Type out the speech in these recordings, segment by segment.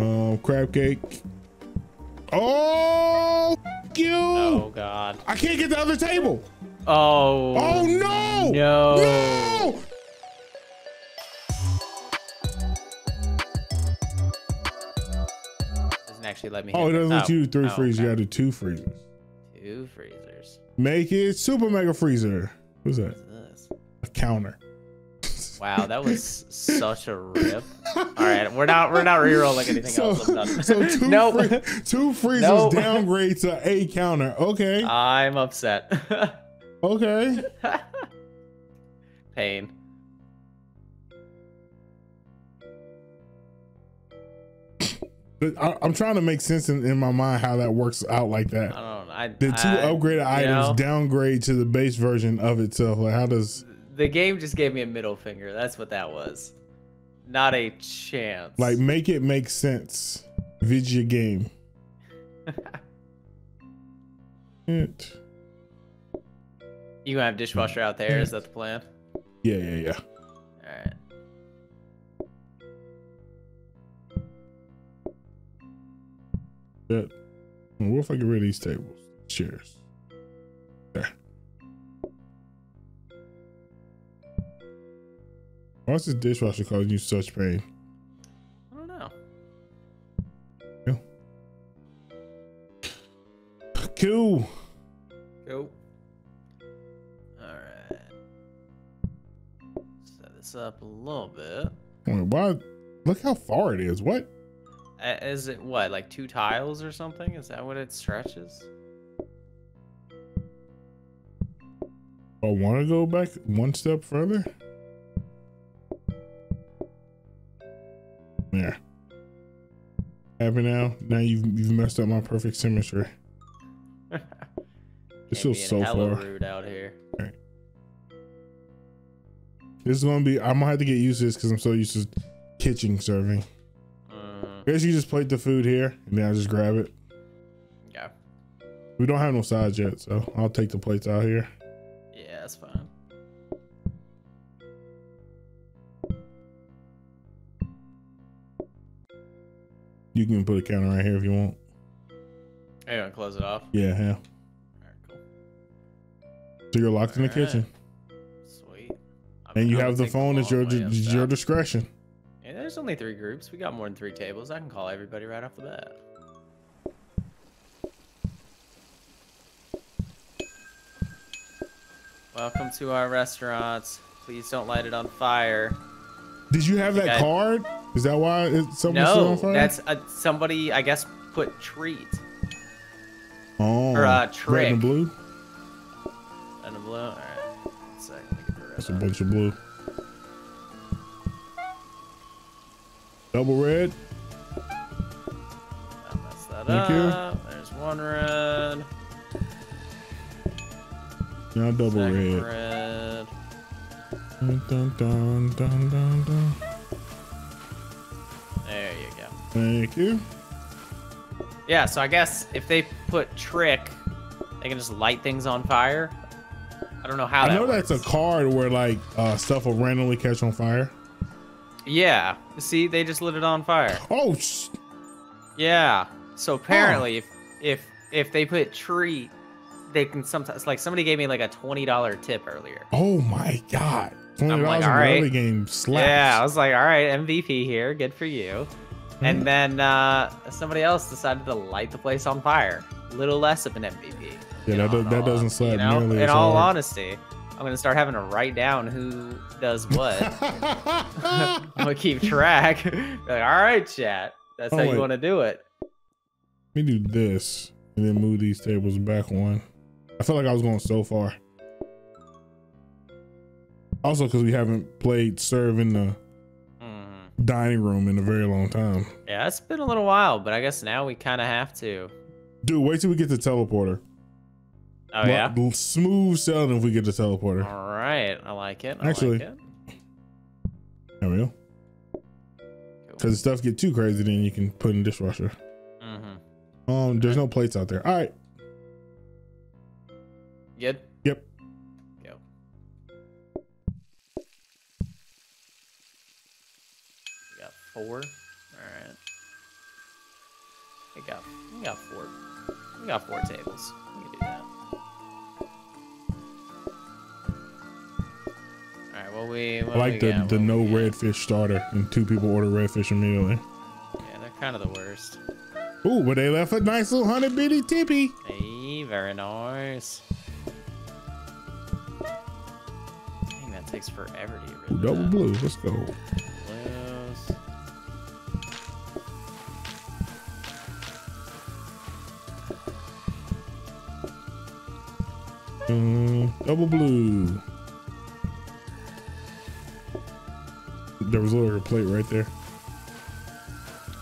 Um, crab cake. Oh, you! Oh God. I can't get the other table. Oh. Oh no! No. No! Doesn't actually let me. Oh, it doesn't let oh. you do three Oh, freezers. You gotta do two freezers. Two freezers. Make it super mega freezer. Who's that? What's this? A counter. Wow, that was such a rip. All right, we're not we're not rerolling anything So, else. So two, nope. free- two freezers Nope. downgrade to a counter. Okay. I'm upset. Okay. Pain. But I, I'm trying to make sense in, in my mind how that works out like that. I don't know. I, The two I- upgraded items know, downgrade to the base version of itself. Like how does the game just gave me a middle finger. That's what that was. Not a chance. like make it make sense? Video game. It. you gonna have dishwasher out there? Is that the plan? Yeah, yeah, yeah. All right. What if I get rid of these tables? Chairs. Why is this dishwasher causing you such pain? I don't know. Yeah. Cool. Go. All right. Set this up a little bit. Wait, why? Look how far it is. What? Uh, Is it what, like two tiles or something? Is that what it stretches? I want to go back one step further. There. Happy now? Now you've you've messed up my perfect symmetry. This feels so far. rude out here. This is gonna be. I'm gonna have to get used to this because I'm so used to kitchen serving. Mm, I guess you just plate the food here and then I just grab it. yeah. We don't have no sides yet, so I'll take the plates out here. You can put a counter right here if you want. Hey, you gonna close it off? Yeah, yeah. Cool. So you're locked in the Alright. kitchen, Sweet. I'm- and you I'm have the phone at your long way up it's your discretion. And there's only three groups. We got more than three tables. I can call everybody right off the bat. Welcome to our restaurants. Please don't light it on fire. Did you have that card? Is that why it's still No, on fire? that's uh, somebody. I guess put treat oh, or, uh, red and blue. and a blue. All right, one second. Let me get the red That's a bunch of blue. Double red. I'll mess that Thank you. up. There's one red. Now double Second red. red. Dun, dun, dun, dun, dun, dun. There you go. Thank you. Yeah, so I guess if they put trick, they can just light things on fire. I don't know how I know works. that's a card where like uh, stuff will randomly catch on fire. Yeah. See, they just lit it on fire. Oh, sh- Yeah. So apparently, if if if they put treat, they can sometimes like somebody gave me like a twenty dollar tip earlier. oh my god! I'm like, alright. early game slaps. Yeah, I was like, all right, MVP here, good for you. Hmm. And then uh, somebody else decided to light the place on fire. A little less of an MVP. Yeah, that, all- do- that all- doesn't slap you know, nearly In all hard. honesty, I'm gonna start having to write down who does what. I'm gonna keep track. Like, all right, chat. That's Oh, how wait. you want to do it. Let me do this and then move these tables back one. I felt like I was going so far. Also, because we haven't played serve in the Mhm. dining room in a very long time. Yeah, it's been a little while, but I guess now we kind of have to. Dude, wait till we get the teleporter. Oh yeah. L- Smooth sailing if we get the teleporter. All right, I like it. I Actually- like it. There we go. Because stuff get too crazy, then you can put in dishwasher. Mm-hmm. Um, there's no plates out there. All right. Good. Four. All right. We got we got four we got four tables. We can do that. All right. Well, we. I like we the got? the What no redfish starter, and two people order redfish immediately. Eh? Yeah, they're kind of the worst. Ooh, but they left a nice little hundred bitty tippy. Hey, very nice. Dang, that takes forever to get rid Ooh, double blue. Let's go. Mm, double blue. There was a little plate right there.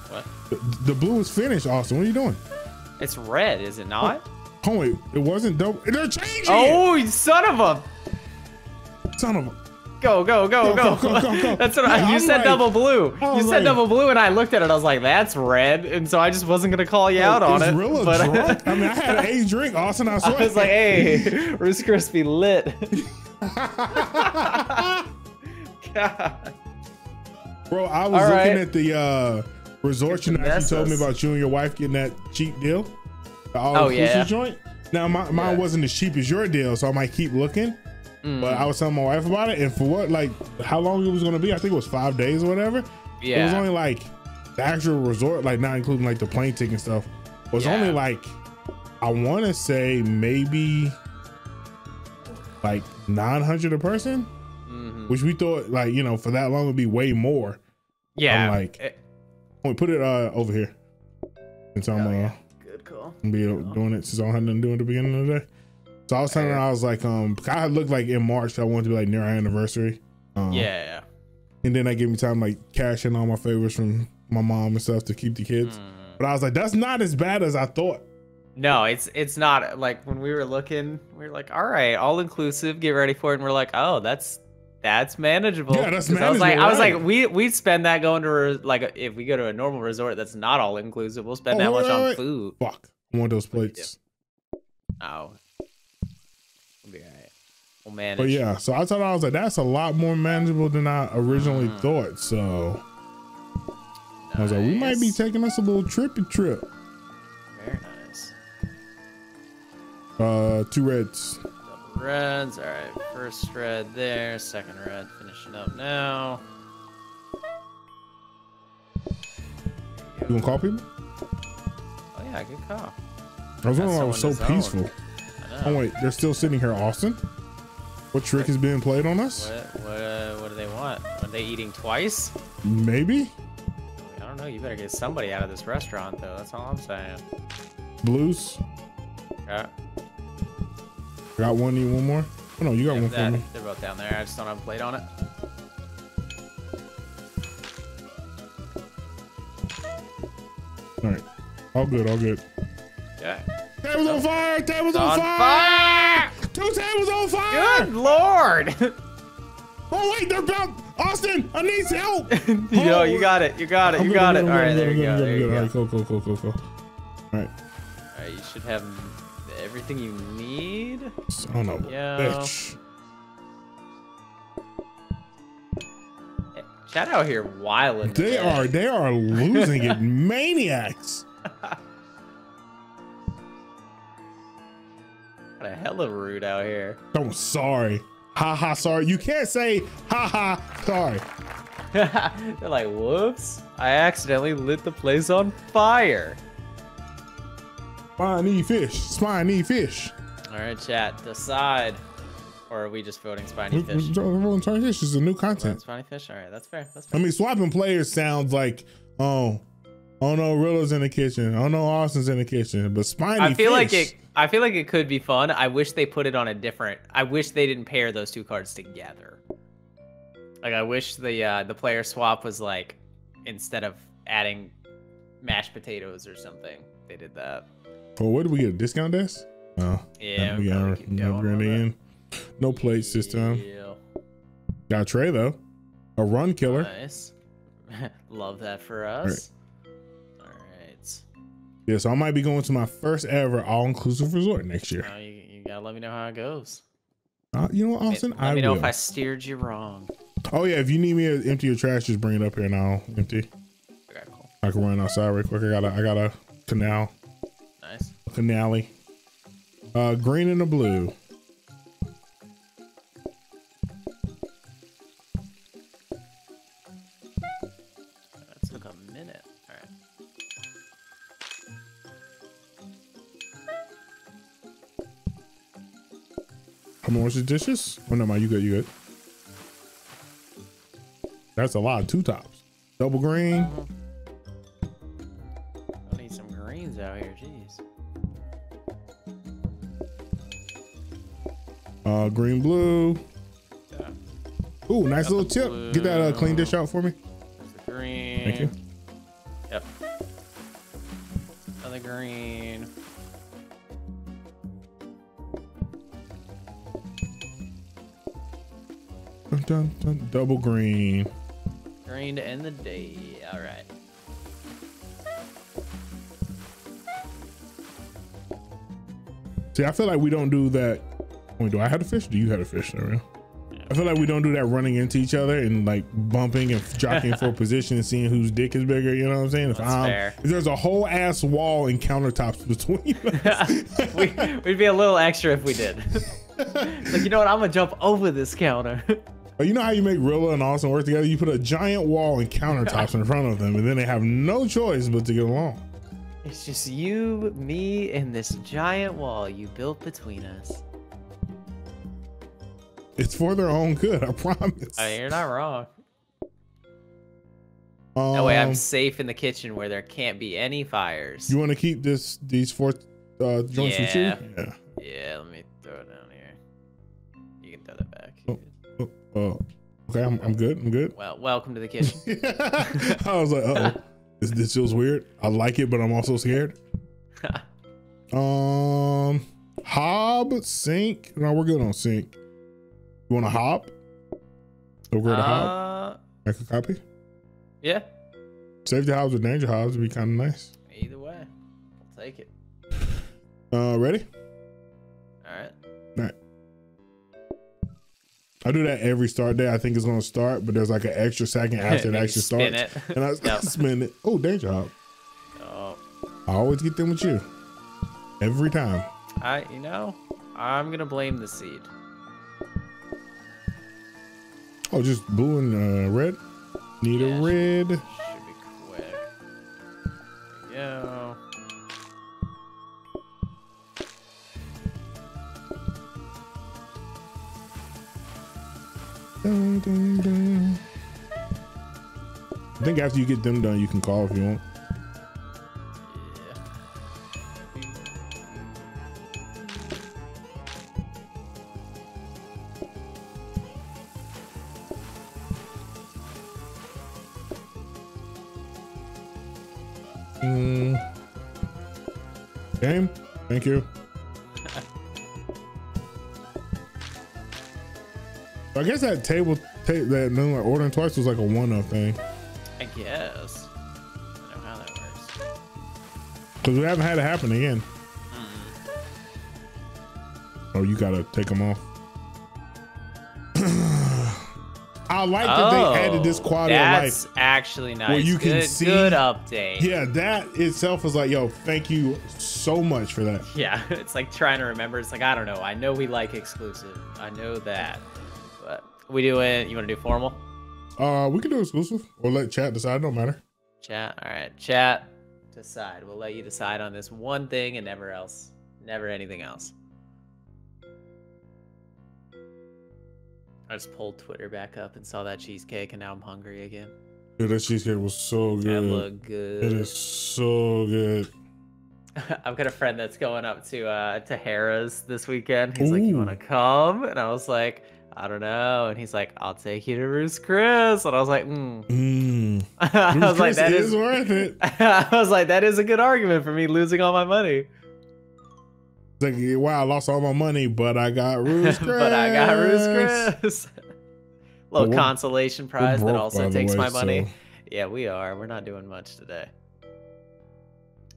What? The, the blue is finished, Austin. What are you doing? It's red, is it not? Oh wait, it wasn't double. They're changing. Oh, you son of a! son of a. Go, go, go, Go, go! go, go. That's what Yeah, I, you I'm said. like- double blue. I You said like- double blue, and I looked at it. I was like, "That's red," and so I just wasn't gonna call you out on it. Rilla but drunk? I mean, I had a drink, Austin. I swear. I was like, "Hey, Ruth's Crispy lit." God. Bro, I was All looking right. at the uh, resort you know, after you told me about you and your wife getting that cheap deal. The all Oh, yeah. joint. Now my, mine Yeah. wasn't as cheap as your deal, so I might keep looking. Mm. But I was telling my wife about it, and for what, like, how long it was gonna be? I think it was five days or whatever. Yeah. It was only like the actual resort, like not including like the plane ticket and stuff, was Yeah. only like I want to say maybe like nine hundred a person, Mhm. which we thought like you know for that long would be way more. Yeah. I'm like- eh, Oh, put it uh over here. Since I'm Oh, uh yeah. Good call. gonna be doing it since I had nothing to do at the beginning of the day. So I was telling her I was like um I looked like in March I wanted to be like near our anniversary. Um, Yeah. And then that gave me time like cash in all my favors from my mom and stuff to keep the kids. Mm. But I was like, that's not as bad as I thought. No, it's it's not like when we were looking, we were like, all right, all inclusive, get ready for it, and we're like, oh, that's that's manageable. Yeah, that's 'Cause I was like, manageable, I was like, we we'd spend that going to a, like if we go to a normal resort that's not all inclusive, we'll spend Oh, that wait, much wait, on wait. food. Fuck. I want those plates. Oh, we'll be alright. We'll manage. But yeah, so I thought I was like, that's a lot more manageable than I originally Mm. thought. So I was like, we might be taking us a little trippy trip. very nice. Uh, two reds. Double reds. All right, first red there, second red finishing up now. You gonna call people? Oh yeah, good call. I was wondering why it was so to peaceful. Oh wait, they're still sitting here, Austin. What trick is being played on us? What what uh, what do they want? Are they eating twice? Maybe I don't know. You better get somebody out of this restaurant though. That's all I'm saying. blues. Yeah. Got one. Need one more. Oh no, you got Yeah, one for me. they're both down there. I just don't have a plate on it. All right, all good, all good. Yeah. Tables on fire! Tables on, On fire! fire! Two tables on fire! Good lord! Oh wait, they're about Austin. I need help. Yo, you oh. got it. You got it. You got it. All right, there you go. There you go. good. All right, go, go, go, go, go. All right. All right, you should have everything you need. Son of a bitch. Chat out here wilding. They are they are losing it, maniacs. What a hell of a rude out here. Oh, sorry. Ha ha, sorry. You can't say ha ha, sorry. They're like, whoops! I accidentally lit the place on fire. Spiny fish. Spiny fish. All right, chat, decide. Or are we just voting spiny fish? Rolling Spiny fish is a new content. Spiny fish. All right, that's fair. That's fair. I mean, swapping players sounds like, oh, oh no, Rilla's in the kitchen. Oh no, Austin's in the kitchen. But Spiny I feel like it. I feel like it could be fun. I wish they put it on a different. I wish they didn't pair those two cards together. Like I wish the uh, the player swap was like instead of adding mashed potatoes or something, they did that. Oh, what did we get? A discount desk? Oh, Yeah, we we'll got our keep going on upgrading in. No plates this time. Yeah. Got a tray though. A run killer. Nice. Love that for us. Yeah, so I might be going to my first ever all inclusive resort next year. You, you gotta let me know how it goes. Uh, you know what, Let- Austin? Let I me know will. if I steered you wrong. Oh yeah, if you need me to empty your trash, just bring it up here and I'll empty. Okay, cool. I can run outside real quick. I gotta, I gotta canal, Nice. canally. Uh, green and a blue. How much is dishes? Oh no, man, you good? You good? That's a lot. of Two tops. Double green. I need some greens out here. Jeez. Uh, green blue. Yeah. Ooh, nice little the tip. Get that uh, clean dish out for me. There's the green. Thank you. Yep. Another green. Dun, dun, double green. Green to end the day. All right. See, I feel like we don't do that. Wait, do I have a fish? Do you have a fish? I feel like we don't do that running into each other and like bumping and jockeying for position and seeing whose dick is bigger. You know what I'm saying? If, I'm- fair. if there's a whole ass wall and countertops between us, we, we'd be a little extra if we did. like, you know what? I'm gonna jump over this counter. But you know how you make Rilla and Austin work together? You put a giant wall and countertops in front of them, and then they have no choice but to get along. it's just you, me, and this giant wall you built between us. It's for their own good, I promise. I mean, you're not wrong. That way, I'm Um, safe in the kitchen where there can't be any fires. You want to keep this these four uh, joints with you? Yeah. Yeah. Yeah, let me throw it down here. You can throw that back. Oh. Okay, I'm, I'm good. I'm good. Well, welcome to the kitchen. I was like, uh oh, this, this feels weird. I like it, but I'm also scared. Um, hob, sink. No, we're good on sink. You want a hob? Go to hob. uh, Make a copy. yeah. Safety hobs or danger hobs would be kind of nice. Either way, we'll take it. Uh, ready? I do that every start day. I think it's gonna start, but there's like an extra second after it actually spin starts, it. and I Yep. spin it. Oh, danger hob. Oh, I always get them with you. Every time. I. You know, I'm gonna blame the seed. Oh, just blue and uh, red. Need Yeah, a red. Should be quick. Go. I think after you get them done, you can call if you want. Mm. Game. Thank you. I guess that table, ta- that no, like ordering twice was like a one-up thing I guess. I don't know how that works. because we haven't had it happen again. Oh, you gotta take them off. I like that they added oh, this quality of life. Oh, That's actually nice. you can see- good update. Yeah, that itself was like, yo, thank you so much for that. Yeah, it's like trying to remember. It's like I don't know. I know we like exclusive. I know that, we doing. You want to do formal? Uh, we can do exclusive or let chat decide. Don't matter. Chat. All right, chat. Decide. We'll let you decide on this one thing and never else. Never anything else. I just pulled Twitter back up and saw that cheesecake, and now I'm hungry again. Dude, that cheesecake was so good. That looked good. It is so good. I've got a friend that's going up to uh to Harrah's this weekend. He's like, "You want to come?" And I was like, "I don't know." And he's like, "I'll take you to Ruth's Chris." And I was like, "Hmm." Mm. I was like, "That is is." worth it. I was like, "That is a good argument for me losing all my money." It's like, wow, I lost all my money, but I got Ruth's Chris. but I got Ruth's Chris. Chris. Well, Little consolation prize that also takes way, my money. so- Yeah, we are. We're not doing much today.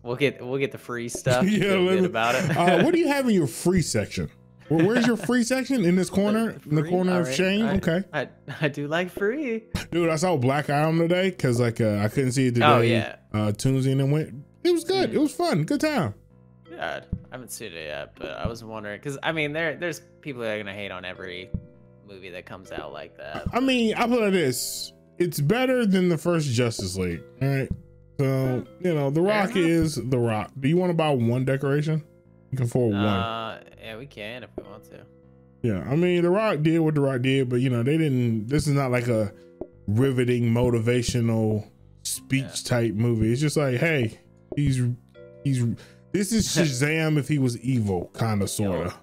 We'll get we'll get the free stuff. Yeah, about it. uh, what do you have in your free section? Where, where's your free section? In this corner? In the corner of Alright, shame? alright. Okay. I I do like free. Dude, I saw Black Adam today because like uh, I couldn't see it today. Oh, yeah. Uh Toonsy and went. It was good. Hmm. It was fun. Good time. Yeah, I haven't seen it yet, but I was wondering because I mean, there there's people that are gonna hate on every movie that comes out like that. I mean, I put it like this: it's better than the first Justice League. All right. So you know, The Rock is The Rock. Do you want to buy one decoration? You can afford one. Uh, yeah, we can if we want to. Yeah, I mean, The Rock did what The Rock did, but you know, they didn't. This is not like a riveting motivational speech Yeah. type movie. It's just like, hey, he's he's. This is Shazam if he was evil, kind of, sorta.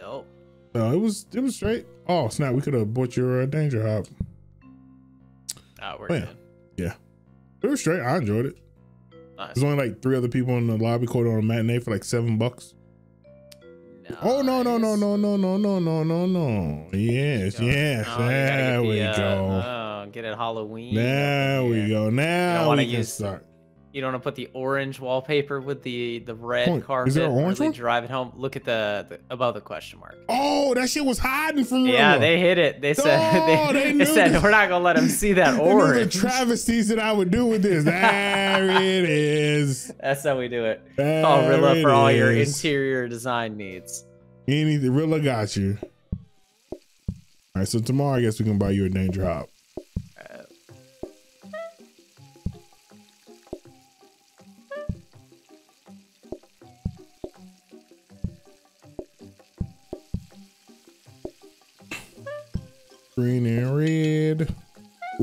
Yep. No, it was it was straight. Oh snap! We could have bought your uh, Danger Hob. Oh, we're Oh, yeah. good. It was straight. I enjoyed it. Nice. There's only like three other people in the lobby caught on a matinee for like seven bucks. Oh no no no no no no no no no no! Yes yes, Oh, you gotta get there we uh, go. Oh, get it Halloween. There we go. Now we can use- start. You don't want to put the orange wallpaper with the the red Oh, carpet. is there an orange really one? drive it home. Look at the, the above the question mark. Oh, that shit was hiding from you. Yeah, they hit it. They said Oh, they, they they, said we're not gonna let them see that knew the orange. travesties that I would do with this. There it is. That's how we do it. There Call Rilla for all your interior design needs. Anything, Rilla got you. All right, so tomorrow I guess we can buy you a danger hob. Green and red.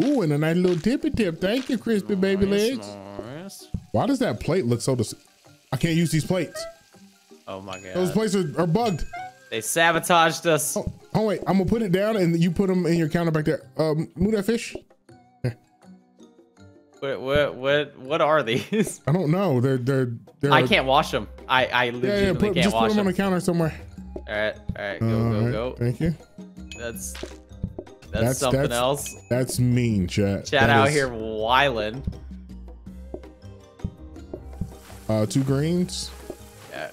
Ooh, and a nice little tippy tip. Thank you, crispy baby legs. nice. Why does that plate look so? Dis- I can't use these plates. Oh my god. Those plates are, are bugged. They sabotaged us. Oh, oh wait, I'm gonna put it down and you put them in your counter back there. Um, move that fish. What what what what are these? I don't know. They're they're they're. I can't wash them. I I Yeah, yeah. Put, can't just put wash them on them. the counter somewhere. All right, all right, go All go right, go. Thank you. That's that's, That's- something that's- else. That's mean, chat. Chat That out is, here whiling. Uh, two greens. Yeah.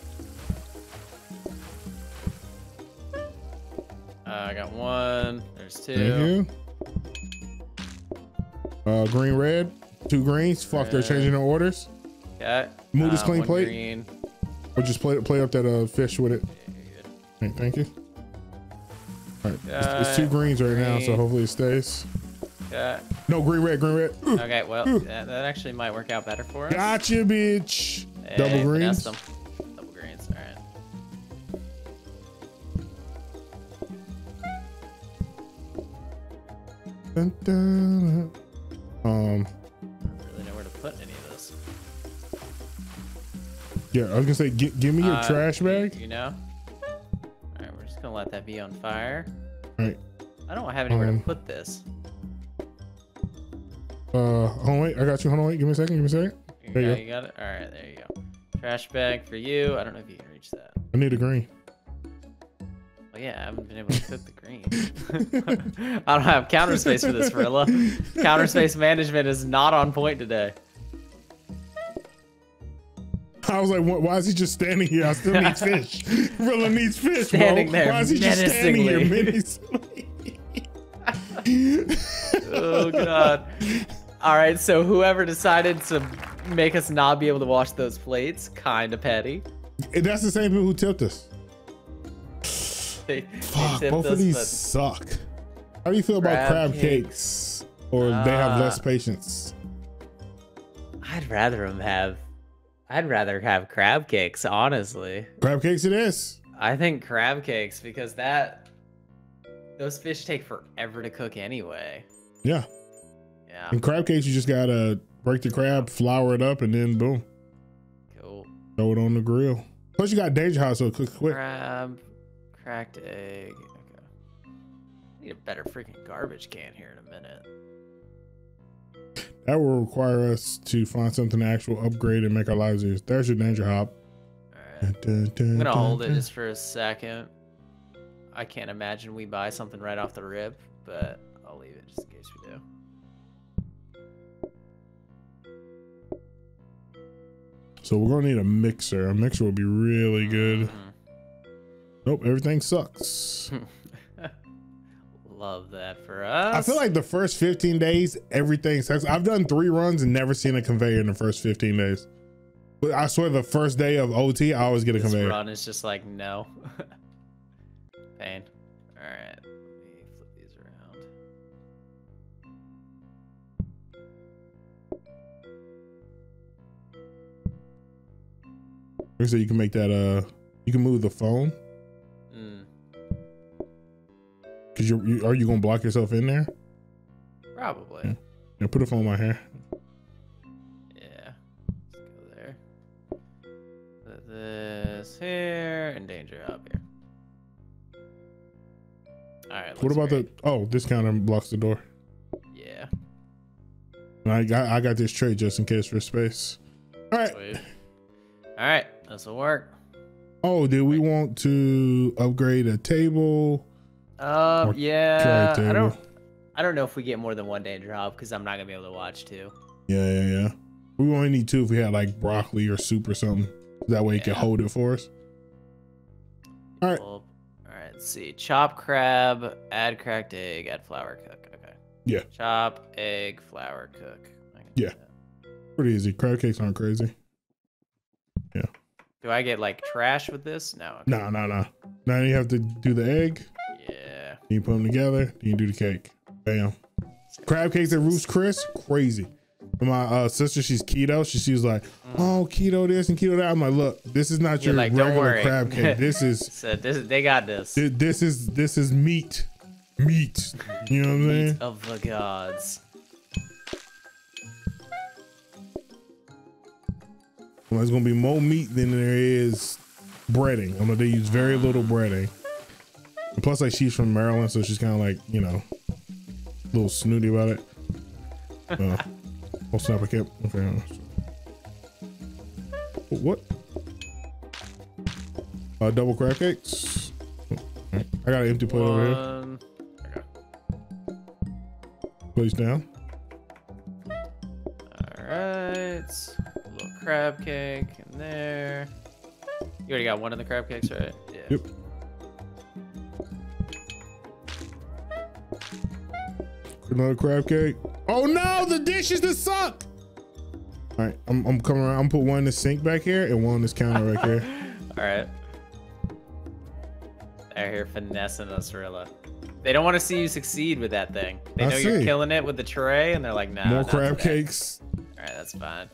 Uh, I got one. There's two. Thank you. Uh, green, red. Two greens. Fuck, they're changing their orders. Yeah. Move this Uh, clean plate. Green. Or just play play up that uh fish with it. Yeah, you're good. Thank you. All right, it's, it's two Uh, greens right now, so hopefully it stays. Okay. No, green, red, green, red. Okay. Well, that, that actually might work out better for us. Gotcha, bitch. Hey, Double greens. Double greens. All right. Dun, dun, dun. Um, I don't really know where to put any of this. yeah, I was gonna say, gi- give me your Uh, trash bag. You know. All right, we're just gonna let that be on fire. All right. I don't have anywhere Um, to put this. Uh, hold on, wait. I got you. Hold on, wait. Give me a second. Give me a second. You there you got, go. you got it. All right, there you go. Trash bag for you. I don't know if you can reach that. I need a green. Well, yeah, I haven't been able to cook the green. I don't have counter space for this, Rilla. Counter space management is not on point today. I was like, why is he just standing here? I still need fish. Rilla needs fish, Standing bro. there Why is he just standing here? menacingly. Oh god. All right, so whoever decided to make us not be able to wash those plates, kind of petty. That's the same people who tipped us. They, they Fuck, tipped both us, of these suck. How do you feel about Crab crab cakes? Or they have less Ah. patience? I'd rather them have. I'd rather have crab cakes, honestly. Crab cakes it is. I think crab cakes because that those fish take forever to cook anyway. Yeah. Yeah, And crab cakes, you just gotta break the crab, flour it up, and then boom, cool. throw it on the grill. Plus, you got danger house, so it cooks quick. Crab, cracked egg. Okay. Need a better freaking garbage can here in a minute. That will require us to find something to actual upgrade and make our lives easier. There's your danger hob. Right. Dun, dun, I'm gonna dun, hold it dun. just for a second. I can't imagine we buy something right off the rip, but I'll leave it just in case we do. So we're gonna need a mixer. A mixer would be really good. Mhm. Nope, everything sucks. Love that for us. I feel like the first 15 days, everything sucks. I've done three runs and never seen a conveyor in the first 15 days. But I swear, the first day of OT, I always get a This conveyor. run is just like no. Pain. All right. Let me flip these around. Said you can make that. Uh, you can move the phone because you're. You, are you gonna block yourself in there? probably. Yeah. Yeah, put a phone in my hair. Yeah. Let's go there. Put this here and danger up here. All right. What about great. the? Oh, this counter blocks the door. Yeah. And I got. I got this tray just in case for space. All right. Sweet. All right. This will work. Oh, did we want to upgrade a table? Um. Yeah. I don't. I don't know if we get more than one danger hob because I'm not gonna be able to watch two. Yeah, yeah, yeah. We only need two if we had like broccoli or soup or something. That way it can hold it for us. All right. Well, all right. Let's see. Chop crab. Add cracked egg. Add flour. Cook. Okay. Yeah. Chop egg. Flour. Cook. I can do Yeah. Pretty easy. Crab cakes aren't crazy. Yeah. Do I get like trash with this? No. No, no, nah. Now you have to do the egg. Yeah. Then You put them together. Then you do the cake. Bam. Crab cakes at Ruth's Chris, crazy. And my uh, sister, she's keto. She, she was like, "Oh, keto this and keto that." I'm like, "Look, this is not Mm. You're your like, regular worry." crab cake. This is So this they got this. thi- this is this is meat, meat. You know what I'm saying? Meat of the gods. Well, there's gonna be more meat than there is breading. I know they use very little breading. And plus, like she's from Maryland, so she's kind of like you know, a little snooty about it. Uh, oh snap! I can't. Okay. What? Uh, double crab cakes. Alright, I got an empty plate over here. One. Place down. All right. little crab cake in there. You already got one of the crab cakes, right? Yeah. Yep. Another crab cake. Oh no, the dishes that suck. All right, I'm, I'm coming around. I'm put one in the sink back here and one on this counter right here. All right. They're here finessing us, Rilla. They don't want to see you succeed with that thing. They know you're killing it with the tray, and they're like, nah. More crab today." cakes. All right, that's fine.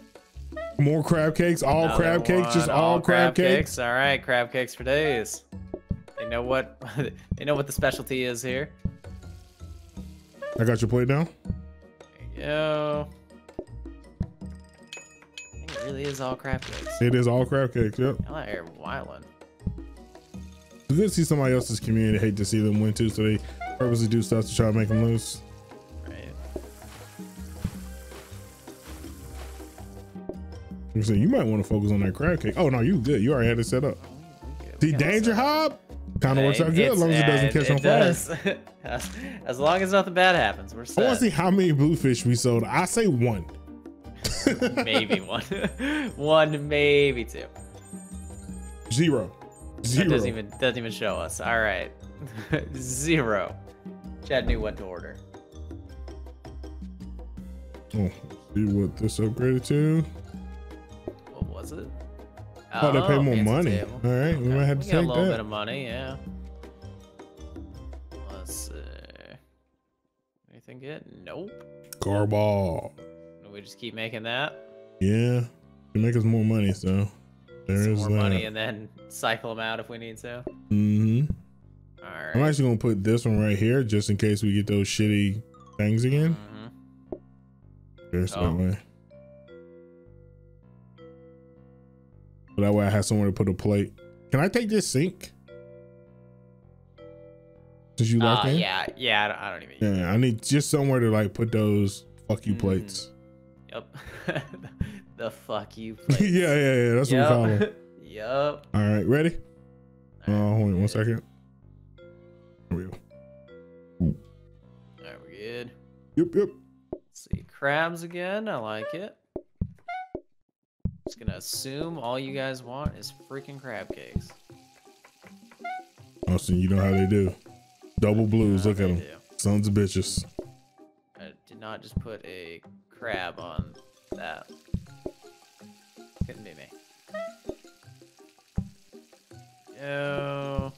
More crab cakes. All Another crab cakes. Just one, all, crab, cakes. All right, crab cakes for days. They know what they know what the specialty is here. I got your plate down. There you go. I think it really is all crab cakes. It is all crab cakes. Yep. Out here wildin'. It's good to see somebody else's community hate to see them win too, so they purposely do stuff to try to make them lose. Right. You say you might want to focus on that crab cake. Oh no, you good. You already had it set up. See, danger hob kind of works out good as long as it doesn't catch on fire. fire. as, long as nothing bad happens, we're set. I want to see how many bluefish we sold. I say one. maybe one, one, maybe two. Zero. That doesn't even doesn't even show us. All right, zero. Chad knew what to order. Oh, see what this upgraded to. What was it? Oh, they pay more money. All right, we might have to we got a take little that. bit of money, yeah. Let's see. Anything good? Nope. Garball. We just keep making that. Yeah, to make us more money. So there Some is more that. money and then cycle them out if we need to. Mm-hmm. All right. I'm actually gonna put this one right here just in case we get those shitty things again. Mhm. There's Oh. that way. But that way I have somewhere to put a plate. Can I take this sink? Did you lock Uh, in? yeah, yeah. I don't, I don't even. Yeah, I need just somewhere to like put those fuck you Mm. plates. Yep. the fuck you. yeah, yeah, yeah. That's what we call them. Yep. yep. All right, ready? All Oh, right, wait one good. second. There we go. All right, we're good. Yep, yep. Let's see crabs again. I like it. Just gonna assume all you guys want is freaking crab cakes. Austin, you know how they do. Double blues. Look at them. do. Sons of bitches. I did not just put a crab on that. Couldn't be me. Yo.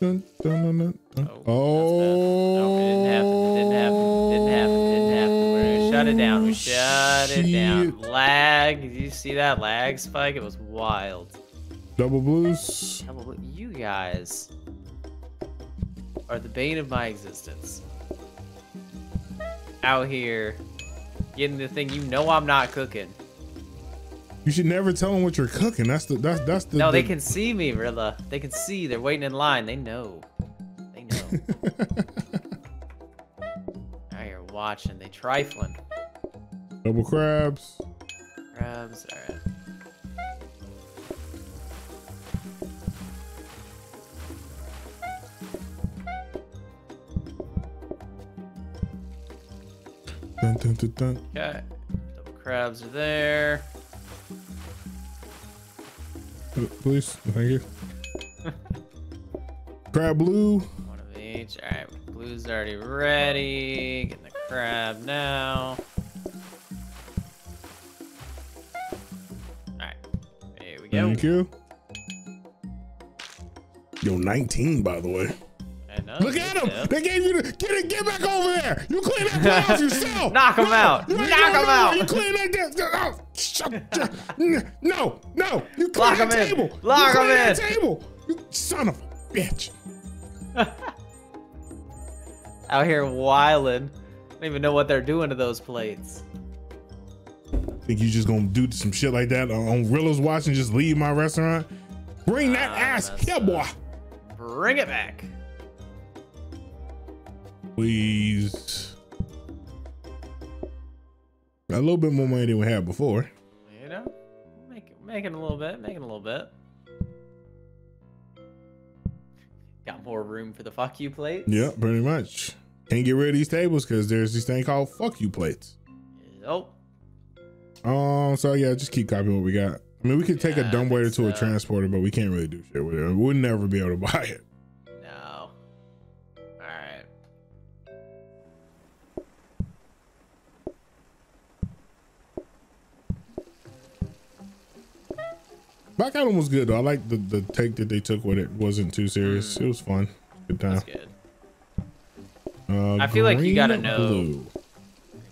Dun, dun, dun, dun, dun. Oh, Oh, No, it didn't happen. It didn't happen. Didn't happen. It didn't happen. We're gonna shut it down. We shut it down. Lag. Did you see that lag spike? It was wild. double blues. Double look, You guys are the bane of my existence. Out here, getting the thing you know I'm not cooking. You should never tell them what you're cooking. That's the that's that's the. No, they can see me, Rilla. They can see. They're waiting in line. They know. They know. Out here watching. They trifling. double crabs. Crabs. All right. Dun, dun, dun, dun. Okay. Double crabs are there. Please, thank you. Crab blue. One of each. All right. Blue's already ready. Getting the crab now. All right. Here we go. Thank you. Yo, 19 by the way. I Look at him. stuff. They gave you the get it. Get back over there. You clean that play off yourself. Knock 'em No, out. Knock doing 'em no, out. You clean that. that- oh, shut- no, no. You clean Lock that 'em in. table. Lock you that in. table. You son of a bitch. Out here wilding. I don't even know what they're doing to those plates. Think you just gonna do some shit like that on Rilla's watch and just leave my restaurant? Bring that Nah, ass here, boy. Bring it back. Please. A little bit more money than we had before. You know, make, making a little bit, making a little bit. Got more room for the fuck you plate. Yeah, pretty much. Can't get rid of these tables because there's this thing called fuck you plates. Oh, Um, so yeah, just keep copying what we got. I mean, we could take Yeah, a I dumb waiter think to a transporter, but we can't really do shit with it. We'll never be able to buy it. Black Adam was good though. I like the the take that they took with it. wasn't too serious. It was fun. Good time. That's good. Uh, I feel like you gotta know- Blue.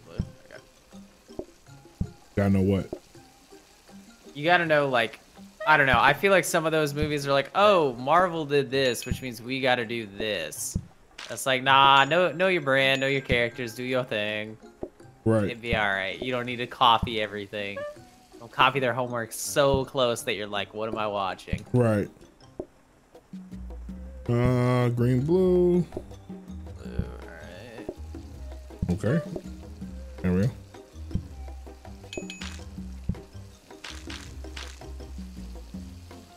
Blue. Okay. Gotta know what. You gotta know, like, I don't know. I feel like some of those movies are like, oh, Marvel did this, which means we gotta do this. That's like, nah, know know your brand, know your characters, do your thing. Right. It'd be all right. You don't need to copy everything. Copy their homework so close that you're like, what am I watching? Right. Uh, green, blue. Blue, all right. Okay. There we go.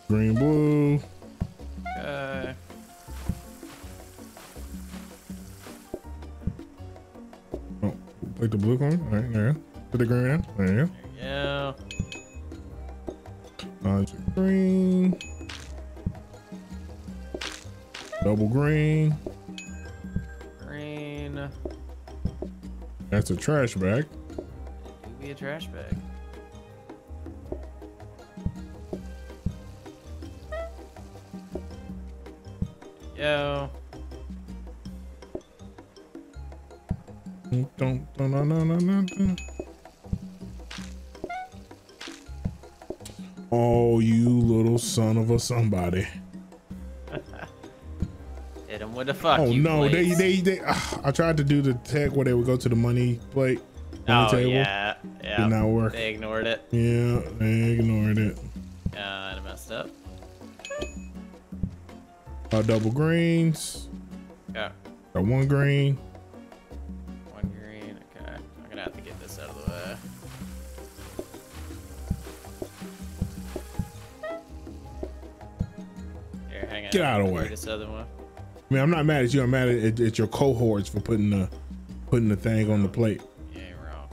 Green, blue. Okay. Oh, take the blue coin. All right, there you go. Put the green in. There you Yeah. go. Uh, green. Double green. Green. That's a trash bag. Do be a trash bag. Yo. Don't, don't, don't, no, no, no, no, no. Oh, you little son of a somebody. Hit him with the fuck Oh you no, they they they. ah, I tried to do the tech where they would go to the money plate, money Oh table. yeah, yeah. Did not work. They ignored it. Yeah, they ignored it. Uh, I messed up. Uh, double greens. Yeah. Got one green. Get out of the way. This other one. I mean, I'm not mad at you. I'm mad at, at, your cohorts for putting the putting the thing on the plate. You ain't wrong.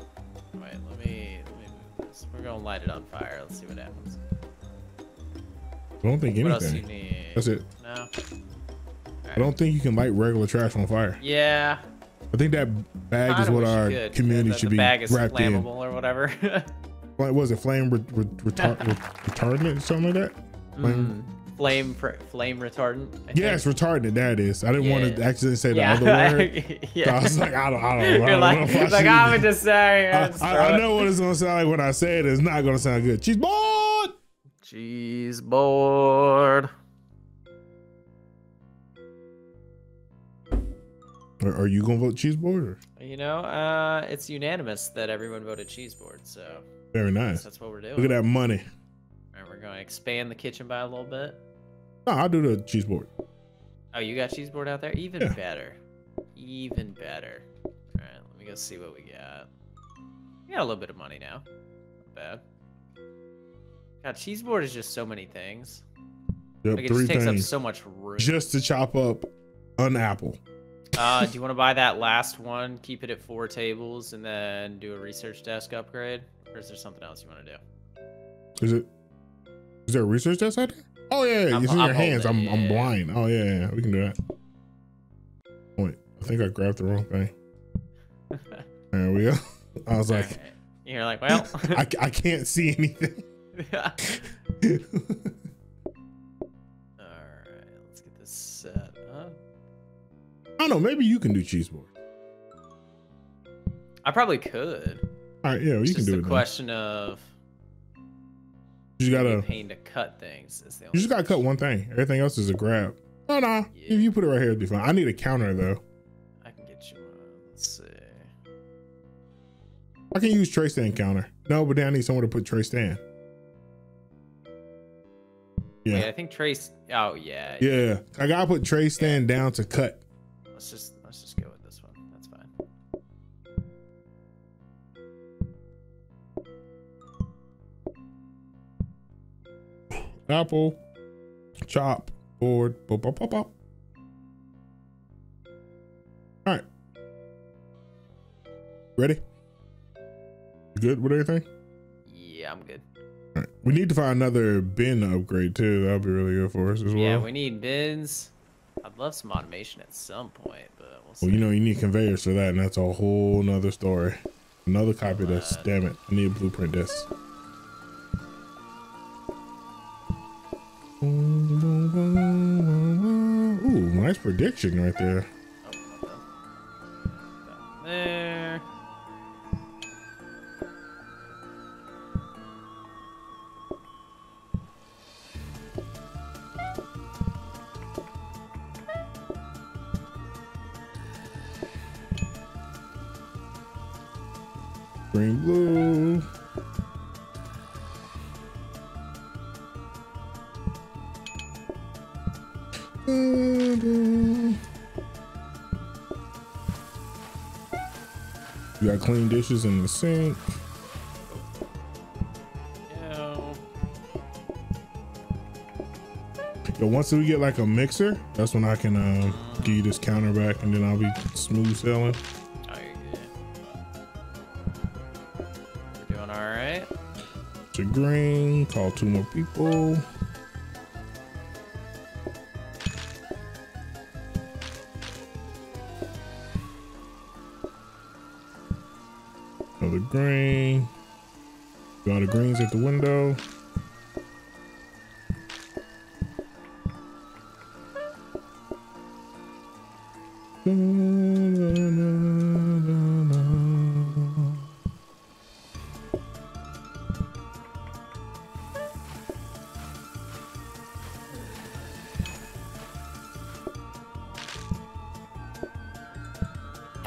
Wait, let me let me move this. We're gonna light it on fire. Let's see what happens. I don't think What else you anything. need? That's it. No. I don't think you can light regular trash on fire. Yeah. I think that bag is kinda what our could, community should be bag is wrapped in. flammable or whatever. What was it? Flame re- re- retar- re- retardant, something like that. Flame. Mm, flame fr- flame retardant. I think. Yes, retardant. That is. I didn't want to Yeah. accidentally say the yeah. other word. So yeah. I was like, I don't, I don't, I You're don't like, know if I like I'm even- just saying. I, I, I know what it's gonna sound like when I say it. It's not gonna sound good. Cheese board. Cheese board. Are, are you gonna vote cheese board? Or? You know, uh, it's unanimous that everyone voted cheese board, so Very nice. that's what we're doing. Look at that money. And we're going to expand the kitchen by a little bit. No, I'll do the cheese board. Oh, you got cheese board out there? Even Yeah. better. Even better. All right, let me go see what we got. We got a little bit of money now. Not bad. God, cheese board is just so many things. Yep, Like it three just takes up so much room. just to chop up an apple. Uh, do you want to buy that last one? Keep it at four tables, and then do a research desk upgrade, or is there something else you want to do? Is it? Is there a research desk out there? Oh yeah, yeah. It's in I'm your hands. I'm it, I'm blind. Oh yeah, yeah, we can do that. Wait, I think I grabbed the wrong thing. There we go. I was like. You're like, well, I, I can't see anything. all right, let's get this set up. I don't know. Maybe you can do cheese board. I probably could. All right, yeah, well, It's you can do a it. then. question of You just gotta, pain to cut things. You just gotta cut one thing. Everything else is a grab. Oh no, Yeah. if you put it right here, it'd be fine. I need a counter though. I can get you one. Let's see. I can use tray stand counter. No, but then I need somewhere to put tray stand. Yeah, Wait, I think Trace. Oh yeah. yeah. I gotta put tray stand down to cut. Let's just let's just go Apple, chop, board, pop, pop, pop, pop. All right. Ready? You good with everything? Yeah, I'm good. All right. We need to find another bin upgrade too. That'll be really good for us as well. Yeah, we need bins. I'd love some automation at some point, but we'll see. well, you know, you need conveyors for that, and that's a whole nother story. Another copy of this. Damn it. I need a blueprint this. Ooh, nice prediction right there. Oh, well done. Down there. Green, blue. You got clean dishes in the sink. Go. Yo, once we get like a mixer, that's when I can um, give you this counter back, and then I'll be smooth sailing. Oh, you're good. We're doing all right. To green, call two more people. Green. Got the greens at the window.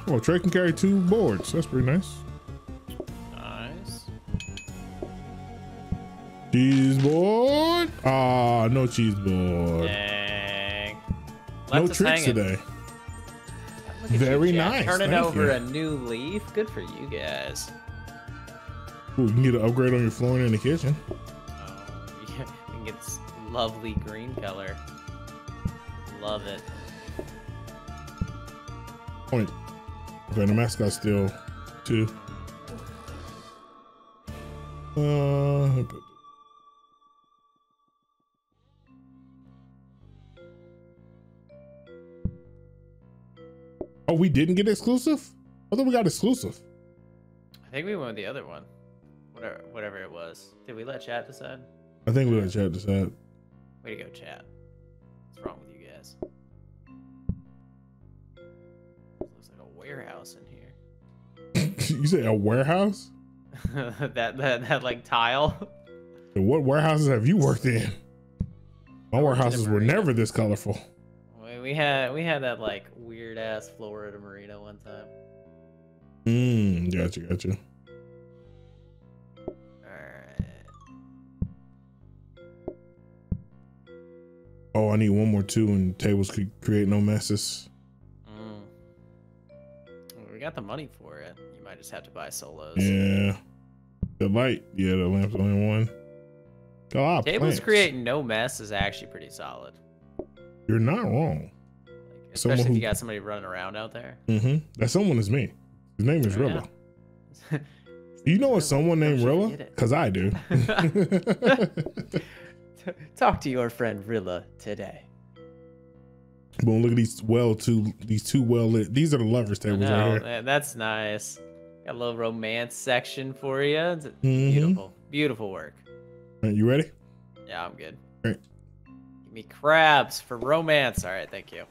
Oh, Trey can carry two boards. That's pretty. Nice. No cheese board. Dang. No tricks hanging. today. At you, Very nice, Turning thank over you. a new leaf. Good for you guys. Ooh, you can get an upgrade on your flooring in the kitchen. Oh, yeah. You can get lovely green color. Love it. Point. Okay, the mascot's still two. Uh, we didn't get exclusive. I thought we got exclusive. I think we went with the other one. Whatever, whatever it was. Did we let chat decide? I think we let chat decide. Way to go, chat. What's wrong with you guys? Looks like a warehouse in here. you say a warehouse? that, that that like tile. And what warehouses have you worked in? My warehouses were never this colorful. We- had we had that like ass Florida marina one time. Mm, gotcha, gotcha. Alright. Oh, I need one more two, and tables could create no messes. Mm. Well, We got the money for it. You might just have to buy solos. Yeah. The light, yeah, the lamp's only one. Got a lot Tables plants. create no mess is actually pretty solid. You're not wrong. Especially if you got somebody running around out there. Mm-hmm. That someone is me. His name is Rilla. Do you know a someone named Rilla? Because I do. Talk to your friend Rilla today. Boom! Look at these well two these two well lit. These are the lovers tables No, right here. man, that's nice. Got a little romance section for you. Mhm. Beautiful, beautiful work. All right, you ready? Yeah, I'm good. Alright. Give me crabs for romance. All right, thank you.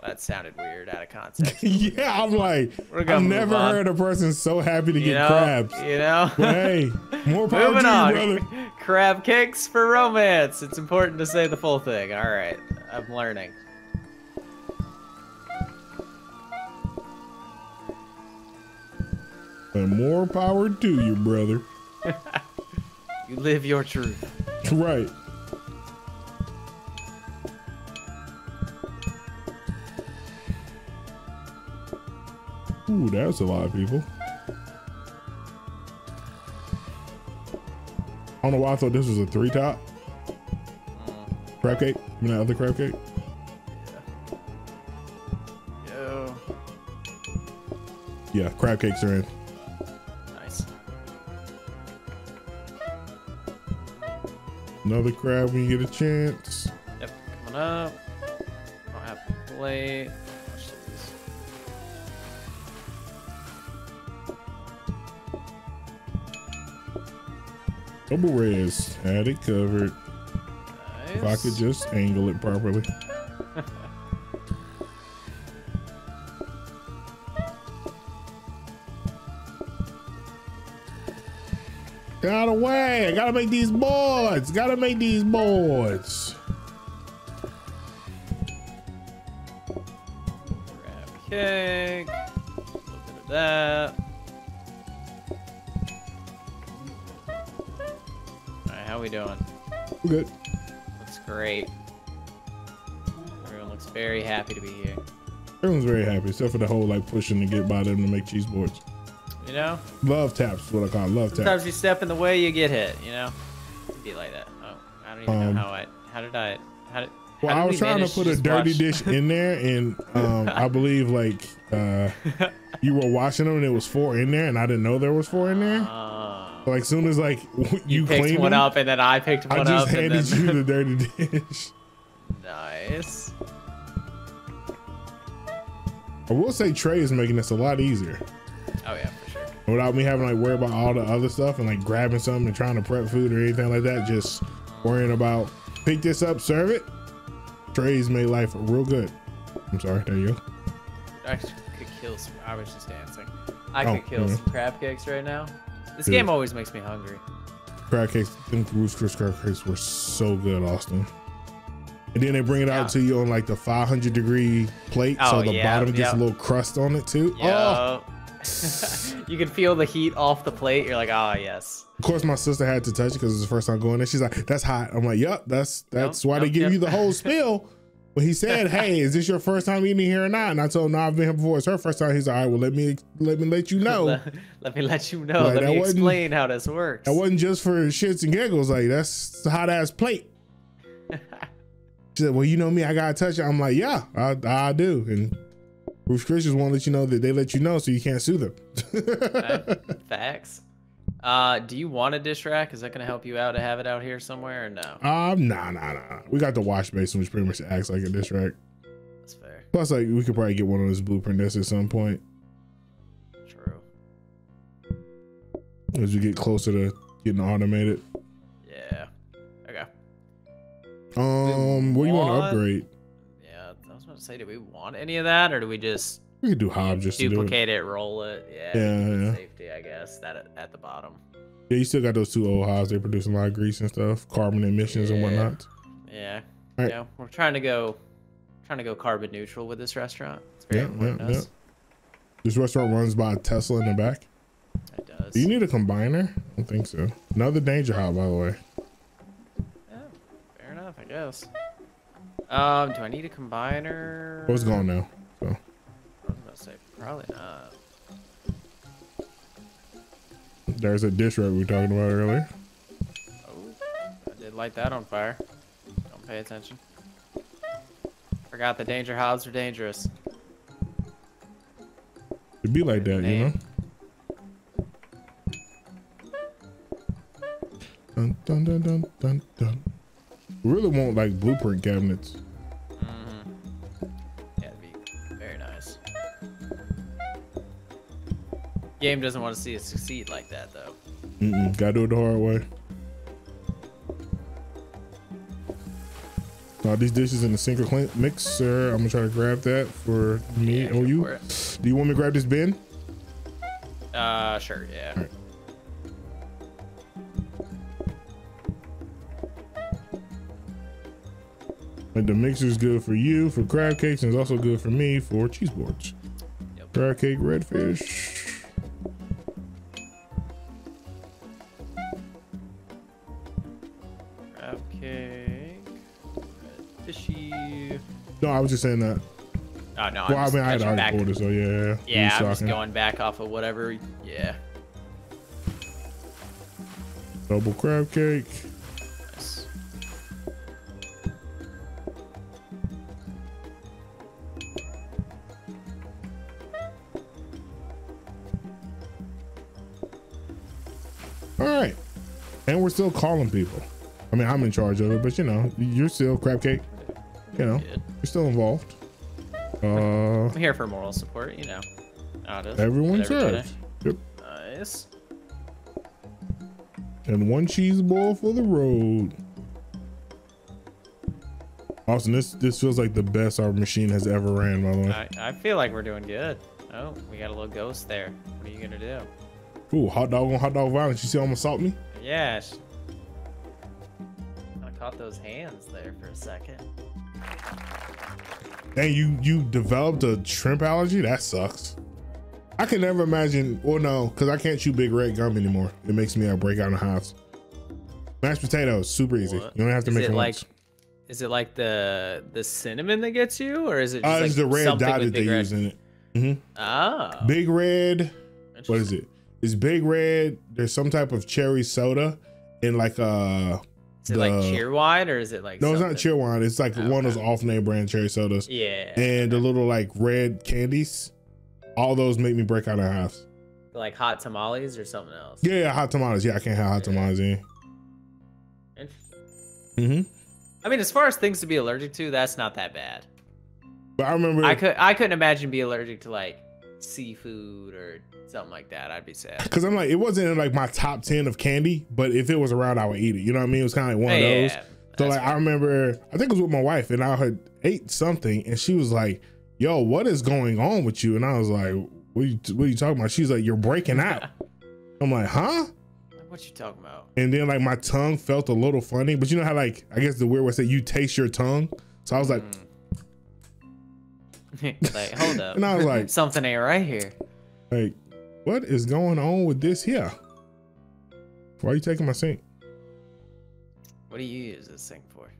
Well, that sounded weird out of context. yeah, I'm like, I've never on. heard a person so happy to you get know, crabs. You know. But hey, more power Moving to on. you, brother. Crab cakes for romance. It's important to say the full thing. All right, I'm learning. And more power to you, brother. You live your truth. Right. Ooh, that's a lot of people. I don't know why I thought this was a three top. Mm, Crab cake? You mean that other crab cake? yo, Yeah, crab cakes are in. nice. Another crab when you get a chance. Yep, coming up. Don't have to plate. Double res. Had it covered. If I could just angle it properly. Get out of the way. I gotta make these boards. Gotta make these boards. We're good. Looks great. Everyone looks very happy to be here. Everyone's very happy, except for the whole like pushing to get by them to make cheese boards. You know? Love taps is what I call it. Love taps. Sometimes you step in the way, you get hit, you know? It'd be like that. Oh, I don't even Um, know how I. How did I. How did. Well, I was we trying to put a dirty watch- dish in there, and um, I believe like uh, you were washing them, and it was four in there, and I didn't know there was four in there. Oh. So, like, soon as like you, you picked cleaned one up, and then I picked up I one just up, and handed then. you the dirty dish. nice. I will say Trey is making this a lot easier Oh yeah, for sure. without me having to like worry about all the other stuff and like grabbing something and trying to prep food or anything like that. Just worrying about pick this up, serve it. Trey's made life real good. I'm sorry. There you go. I could kill some. I was just dancing. I Oh, could kill mhm. some crab cakes right now. This Yeah. game always makes me hungry. crab cakes, them Ruth's Chris crab cakes were so good, Austin. And then they bring it out to you on like the 500 degree plate, so Oh, the yeah, bottom gets yeah. a little crust on it too. Oh, you can feel the heat off the plate. You're like, ah, yes. of course, my sister had to touch it because it's the first time going there. She's like, "That's hot." I'm like, "Yep, that's that's why they give yep. you the whole spill." When he said, "Hey, is this your first time eating here or not?" and I told him, "No, I've been here before. It's her first time." He's like, "All right, well, let me let me let you know." let, let me let you know. Like, let that me explain how this works. That wasn't just for shits and giggles. Like that's a hot ass plate. She said, "Well, you know me, I gotta touch it." I'm like, "Yeah, I, I do." And Bruce Christians won't let you know that they let you know, so you can't sue them. Facts. Uh, do you want a dish rack? Is that gonna help you out to have it out here somewhere or no? um, nah, nah, nah. We got the wash basin, which pretty much acts like a dish rack. That's fair. Plus, like we could probably get one of those blueprint desks at some point True. as we get closer to getting automated. Yeah. Okay. Um, what do you want to upgrade? Yeah, I was about to say, do we want any of that, or do we just We could do Hob just to do it. duplicate it, roll it? Yeah. Yeah, yeah. Safety, I guess. That at, at the bottom. Yeah, you still got those two old hobs. They produce a lot of grease and stuff, carbon emissions and whatnot. Yeah. Alright. Yeah. We're trying to go, trying to go carbon neutral with this restaurant. It's very Yeah, yeah, yeah. This restaurant runs by a Tesla in the back. It does. Do you need a combiner? I don't think so. Another danger hob, by the way. Yeah, fair enough, I guess. Um, do I need a combiner? It's gone now. So probably not. there's a dish rack we were talking about earlier. Oh, I did light that on fire. Don't pay attention. Forgot the danger hobs are dangerous. It'd be like that, you know. Dun, dun, dun, dun, dun, dun. We really want like blueprint cabinets. Game doesn't want to see us succeed like that, though. Mm-mm, gotta do it the hard way. Now these dishes in the sinker clean mixer. I'm gonna try to grab that for me Yeah, or you. Do you want me to grab this bin? Uh, sure, yeah. The mixer's good for you for crab cakes and it's also good for me for cheese boards. Yep. Crab cake, redfish. I was just saying that. Oh, no, I'm Well, I mean, I had already back. ordered, so yeah. Yeah, I'm just going back off of whatever. Yeah. Double crab cake. Nice. All right. And we're still calling people. I mean, I'm in charge of it, but you know, you're still crab cake. You know, Good. you're still involved. Uh, I'm here for moral support, you know. Is. everyone serves. Yep. Nice. And one cheese ball for the road. Austin, this this feels like the best our machine has ever ran, by the way. I, I feel like we're doing good. Oh, we got a little ghost there. What are you gonna do? Ooh, hot dog on hot dog violence. You see almost salt me? Yeah. sh- I caught those hands there for a second. Dang, you you developed a shrimp allergy? That sucks. I can never imagine. Well, no, because I can't chew big red gum anymore. It makes me uh, break out in hives. Mashed potatoes, super easy. What? You don't have to Is make it it like once. is it like the the cinnamon that gets you, or is it just Uh, like it's the red dot that they red- use in it. Mm-hmm. Oh, Big red. What is it? It's big red. There's some type of cherry soda, and like uh, Is it like the- cheerwine or is it like no, it's something? not cheerwine. It's like one of those off-name brand cherry sodas, Yeah, and the little like red candies. All those make me break out in hives. like hot tamales or something else. Yeah, yeah, hot tamales. Yeah, I can't have hot tamales in. Interesting. Mm-hmm. I mean, as far as things to be allergic to, that's not that bad. But I remember I could I couldn't imagine be allergic to like seafood or something like that. I'd be sad. because I'm like, it wasn't in like my top ten of candy, but if it was around, I would eat it. You know what I mean? It was kind of like one of Yeah, those. So like, I remember, I think it was with my wife, and I had ate something, and she was like, "Yo, what is going on with you?" And I was like, "What are you, what are you talking about?" She's like, "You're breaking out." I'm like, "Huh?" What you talking about? And then like my tongue felt a little funny, but you know how like I guess the weird way to say you taste your tongue. So I was like, Mm. like, hold up. And I was like- something ain't right here. like, what is going on with this here? Why are you taking my sink? What do you use this sink for?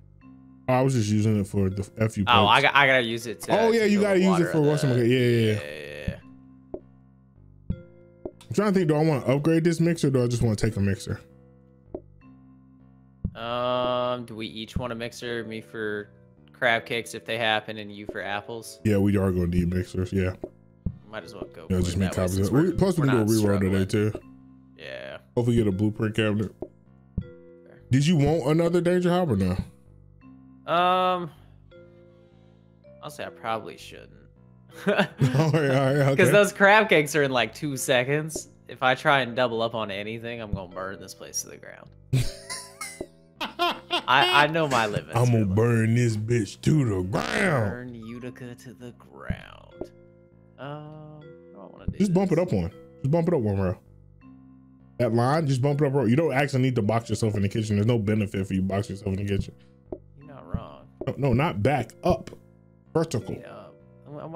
Oh, I was just using it for the fu. Oh, I got I gotta use it to. Oh, yeah, you gotta use it for the- yeah, yeah, yeah. yeah, yeah. I'm trying to think. Do I want to upgrade this mixer? Or do I just want to take a mixer? Um, do we each want a mixer? Me for crab cakes if they happen, and you for apples. Yeah, we are going to need mixers. Yeah, Might as well go. yeah, just make copies. since Of it. we're- Plus, we we're can do a reroll today too. Yeah. Hopefully, get a blueprint cabinet. Did you want another danger hob now? Um. I'll say I probably shouldn't. all right, all right, okay. Because those crab cakes are in like two seconds. If I try and double up on anything, I'm gonna burn this place to the ground. I I know my limits. I'm gonna really. burn this bitch to the ground. burn Utica to the ground. Um, I don't want to do. Just bump it up one. Just bump it up one row. That line, just bump it up row. You don't actually need to box yourself in the kitchen. There's no benefit for you box yourself in the kitchen. You're not wrong. No, no not back up. Vertical. Yeah.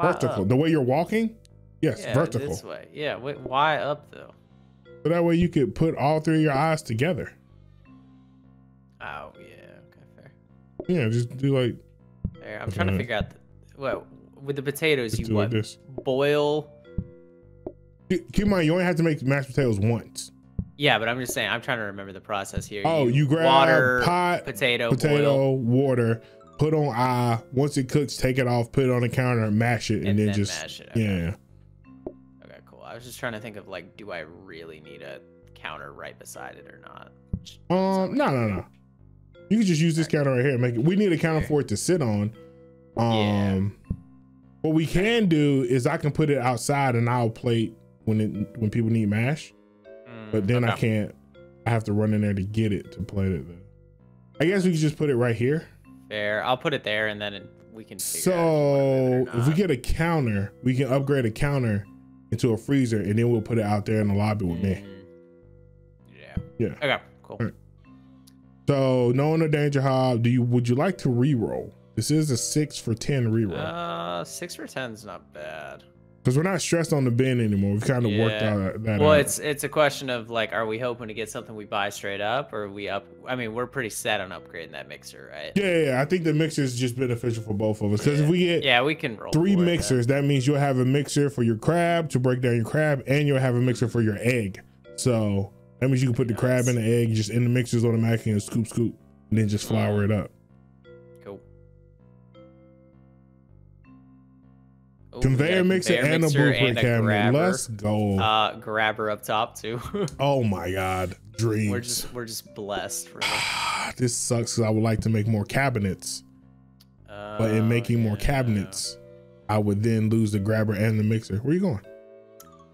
Vertical. up? The way you're walking, yes, yeah, vertical. This way. Yeah. Why up though? So that way you could put all three of your eyes together. Oh yeah. Okay. Fair. Yeah, just do like Fair. I'm trying to figure out. The, well, with the potatoes, you what? like this. Boil. Keep in mind, you only have to make mashed potatoes once. Yeah, but I'm just saying. I'm trying to remember the process here. Oh, you grab water, pot, potato, potato, boil, water, put on eye. Once it cooks, take it off, put it on the counter, mash it, and, and then, then just mash it. Okay. yeah. Okay, cool. I was just trying to think of like, do I really need a counter right beside it or not? Um, no, no, no. You can just use this counter right here. and Make it. We need a counter for it to sit on. Um, what we can do is I can put it outside and I'll plate when it when people need mash. But Mm, then I can't. I have to run in there to get it to plate it. Though. I guess we can just put it right here. Fair. I'll put it there, and then we can. Figure if, So move if we get a counter, we can upgrade a counter into a freezer, and then we'll put it out there in the lobby with me. Mm. Yeah. Yeah. Okay. Cool. Alright. So knowing the danger hob, do you would you like to re-roll? This is a six for ten re-roll Uh, six for 10 is not bad. because we're not stressed on the bin anymore. We've kind of worked out that. Well, out. it's it's a question of like, are we hoping to get something we buy straight up, or are we up? I mean, we're pretty set on upgrading that mixer, right? yeah, yeah, yeah. I think the mixer is just beneficial for both of us because if we get Yeah, we can roll three for it, then. mixers, that means you'll have a mixer for your crab to break down your crab, and you'll have a mixer for your egg. So that means you can put the crab and the egg just in the mixers automatically and scoop, scoop, and then just flour it up. Conveyor mixer conveyor and a mixer blueprint and a cabinet. grabber. Let's go. Uh, grabber up top too. oh my god, dreams. we're just we're just blessed. Really. this sucks because I would like to make more cabinets, but in Oh, making more cabinets, I would then lose the grabber and the mixer. Where are you going?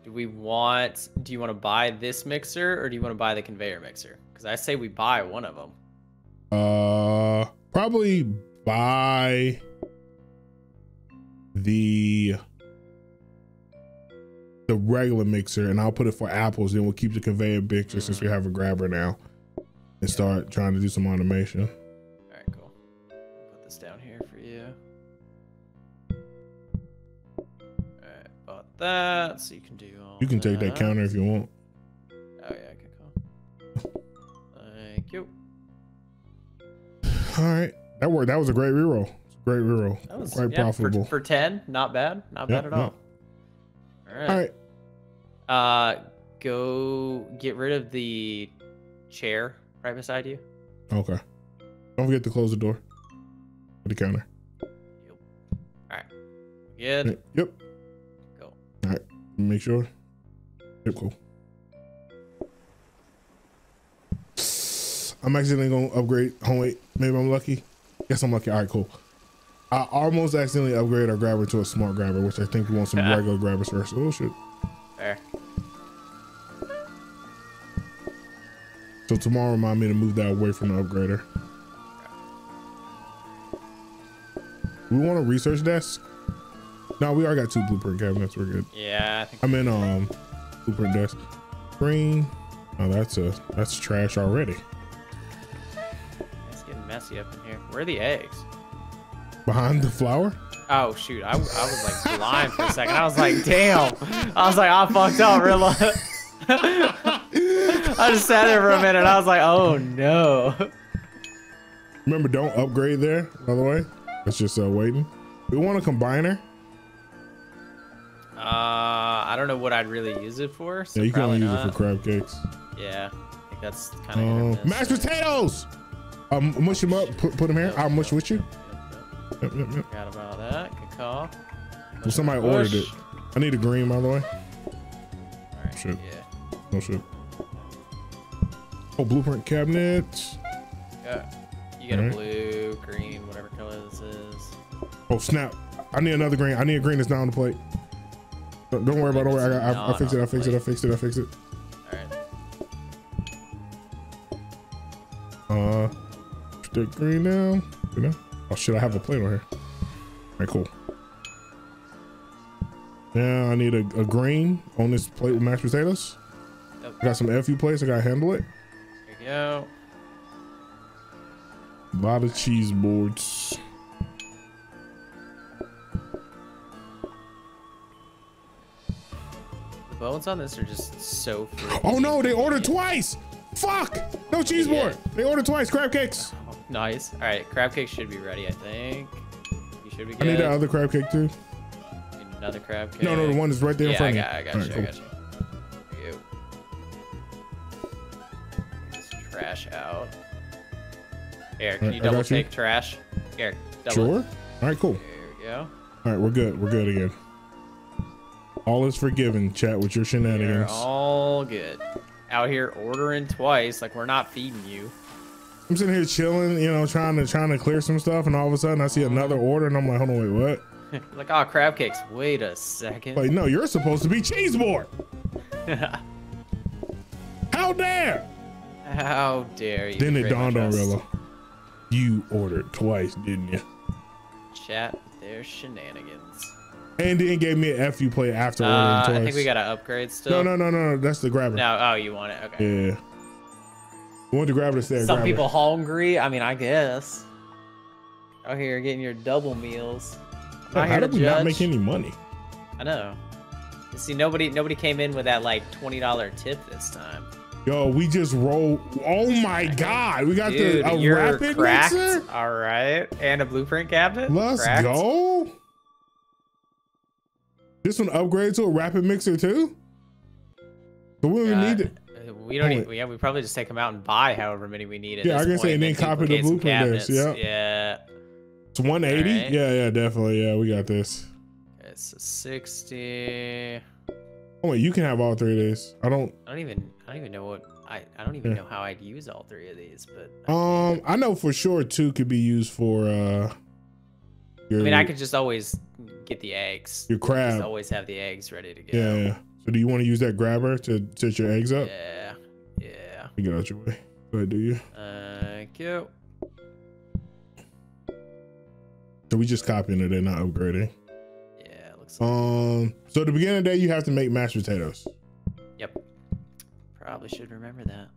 Do we want? Do you want to buy this mixer or do you want to buy the conveyor mixer? Because I say we buy one of them. Uh, probably buy the the regular mixer, and I'll put it for apples. Then we'll keep the conveyor mixer since we have a grabber now, and start trying to do some automation. All right, cool. Put this down here for you. All right, bought that, so you can do all. You can take that counter if you want. Oh yeah, okay, cool. Thank you. All right, that worked. That was a great reroll. Great reroll. That was Quite yeah, profitable. for, for ten. Not bad. Not Yep, bad at all. All right. All right. Uh, go get rid of the chair right beside you. Okay. Don't forget to close the door for the counter. Yep. All right. Good. Yep. Go. All right. Make sure. Yep, cool. I'm actually gonna upgrade. home wait, maybe I'm lucky. Guess I'm lucky. All right, cool. I almost accidentally upgraded our grabber to a smart grabber, which I think we want some regular grabbers first. Oh shit. There. So tomorrow remind me to move that away from the upgrader. We want a research desk? No, we already got two blueprint cabinets. We're good. Yeah, I think. I'm in um blueprint desk. Green. Oh, that's a that's trash already. It's getting messy up in here. Where are the eggs? Behind the flour? Oh shoot, I, I was like blind for a second. I was like, damn. I was like, I fucked up real I just sat there for a minute. I was like, oh no. Remember, don't upgrade there, by the way. That's just uh, waiting. We want a combiner. Uh, I don't know what I'd really use it for. So Yeah, you can only use it for crab cakes. Yeah, I think that's kind Um, of. mashed potatoes! Um, mush them up, put, put them here. I'll mush with you. Yep, yep, yep. Forgot about that. Good call. Well, somebody ordered it. I need a green, by the way. Alright, Shit. Yeah. No shit. Oh, blueprint cabinets. Yeah. You get a Alright. blue, green, whatever color this is. Oh, snap. I need another green. I need a green that's not on the plate. Don't, don't worry about it. Don't worry. I, I, I fixed it. I fixed it. I fixed it. I fixed it. Alright. Uh, stick green now. You know? Oh shit! I have a plate on here. All right, cool. Now I need a, a green on this plate with mashed potatoes. Yep. I got some FU plates. I gotta handle it. There you go. A lot of cheese boards. The bones on this are just so. Oh no! They ordered twice. Fuck! No cheese yeah. board. They ordered twice. Crab cakes. Nice. All right, crab cake should be ready. I think. You should be good. I need that other crab cake too. Another crab cake. No, no, the one is right there yeah, in front I got, I got you. Right, cool. I got you. trash out. Here, can you double take you. trash? Here, double. Sure. All right, cool. There we go. All right, we're good. We're good again. All is forgiven, chat, with your shenanigans. We're all good. Out here ordering twice, like we're not feeding you. I'm sitting here chilling, you know, trying to trying to clear some stuff, and all of a sudden I see another order, and I'm like, hold on, wait, what? like, oh, crab cakes. Wait a second. Like, no, you're supposed to be cheese board. How dare! How dare you? Then it dawned on Rilla. You ordered twice, didn't you? Chat their shenanigans. And then gave me an F you play after uh, ordering twice. I think we got to upgrade still. No, no, no, no, no. That's the grabber. No, oh, you want it? Okay. Yeah. We want the grabber to stay. Some people hungry. I mean, I guess. Out here getting your double meals. How, how did we judge. not make any money? I know. See, nobody, nobody came in with that like twenty dollar tip this time. Yo, we just roll. Oh my god, we got Dude, the a rapid cracked. mixer. All right, and a blueprint cabinet. Let's cracked. go. This one upgrade to a rapid mixer too. But we don't need it. We don't. Need, yeah, we probably just take them out and buy however many we need. At yeah, I can say and then copy the blueprint. This, yeah. Yeah. It's 180. Right. Yeah, yeah, definitely. Yeah, we got this. It's 60. Oh wait, you can have all three of these. I don't. I don't even. I don't even know what. I. I don't even yeah. know how I'd use all three of these. But. I um, I know for sure two could be used for. uh your, I mean, I could just always get the eggs. Your crab. Just always have the eggs ready to go. Yeah. So do you want to use that grabber to set your eggs up? Yeah. You get out your way. Go ahead, do you? Thank you. So we just copying it and not upgrading. Yeah, looks like Um, so at the beginning of the day, you have to make mashed potatoes. Yep. Probably should remember that.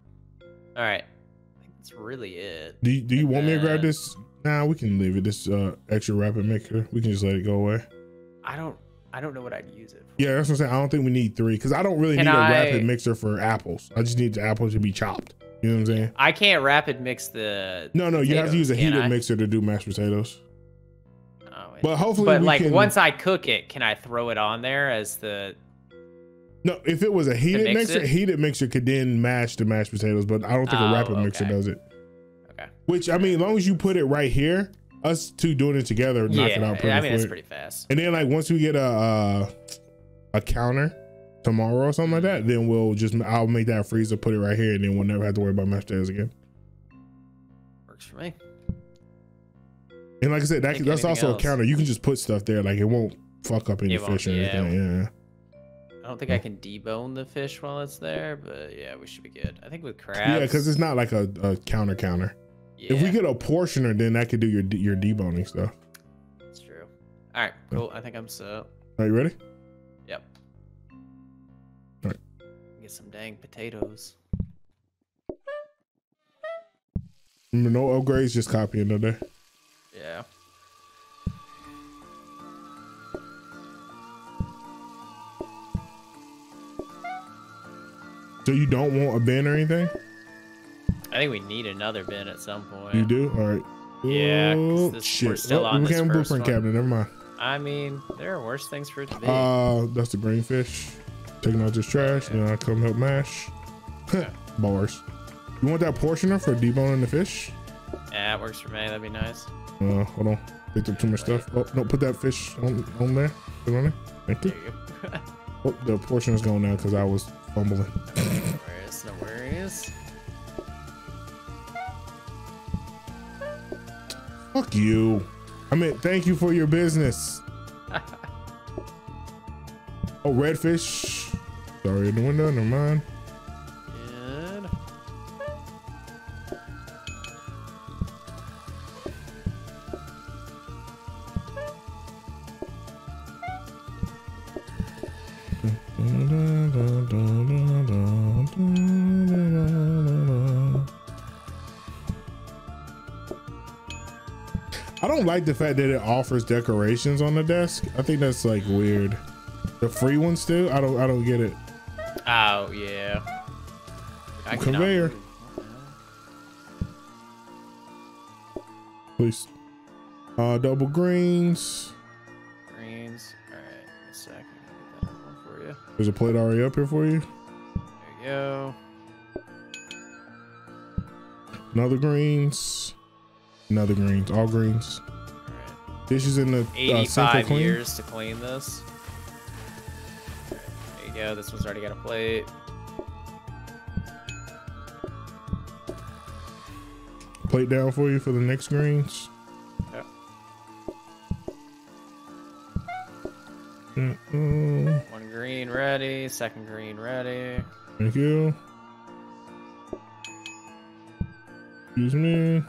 All right. I think that's really it. Do you, do you want me to grab this? Nah, we can leave it. This uh, extra rapid maker. We can just let it go away. I don't. I don't know what I'd use it. For. Yeah, that's what I'm saying. I don't think we need three because I don't really can need I... a rapid mixer for apples. I just need the apples to be chopped. You know what I'm saying? I can't rapid mix the. No, no, potatoes, you have to use a heated I? mixer to do mashed potatoes. Oh, but hopefully, but like can... once I cook it, can I throw it on there as the? No, if it was a heated mixer, it? heated mixer could then mash the mashed potatoes, but I don't think oh, a rapid okay. mixer does it. Okay. Which I mean, as long as you put it right here, us two doing it together, yeah, knock it out pretty. I mean, it's pretty fast. And then like once we get a uh, a counter tomorrow or something like that, then we'll just I'll make that freezer, put it right here, and then we'll never have to worry about mashed potatoes again. Works for me. And like I said, that, that's also else. a counter. You can just put stuff there, like it won't fuck up any fish or anything. Yeah. I don't think I can debone the fish while it's there, but yeah, we should be good. I think with crabs. Yeah, because it's not like a, a counter counter. Yeah. If we get a portioner, then that could do your your deboning stuff. That's true. All right, cool. I think I'm set. Are you ready? Yep. All right. Get some dang potatoes. No upgrades, just copying there. Yeah. So you don't want a bin or anything? I think we need another bin at some point. You do? All right. Yeah, this, shit. we're still oh, on we this can't blueprint one. cabinet. Never mind. I mean, there are worse things for it to be. Uh, that's the green fish. Taking out this trash. Yeah. Then I come help mash. Bars. You want that portioner for deboning the fish? Yeah, it works for me. That'd be nice. Uh, hold on. Picked up too much stuff. Oh, no, put that fish on, on there. Put on there. Thank you. you oh, the portion is going now because I was fumbling. no worries, no worries. Fuck you. I mean, thank you for your business. oh, redfish. Sorry, in the window. Never mind. Like the fact that it offers decorations on the desk. I think that's like weird. The free ones too. I don't. I don't get it. Oh yeah. I Conveyor. Please. Uh, double greens. Greens. All right. A second. Get that one for you. There's a plate already up here for you. There you go. Another greens. Another greens. All greens. Dishes in the uh, sink 85 clean. years to clean this. There you go. This one's already got a plate. Plate down for you for the next greens. Yep. Mm-mm. One green ready. Second green ready. Thank you. Excuse me.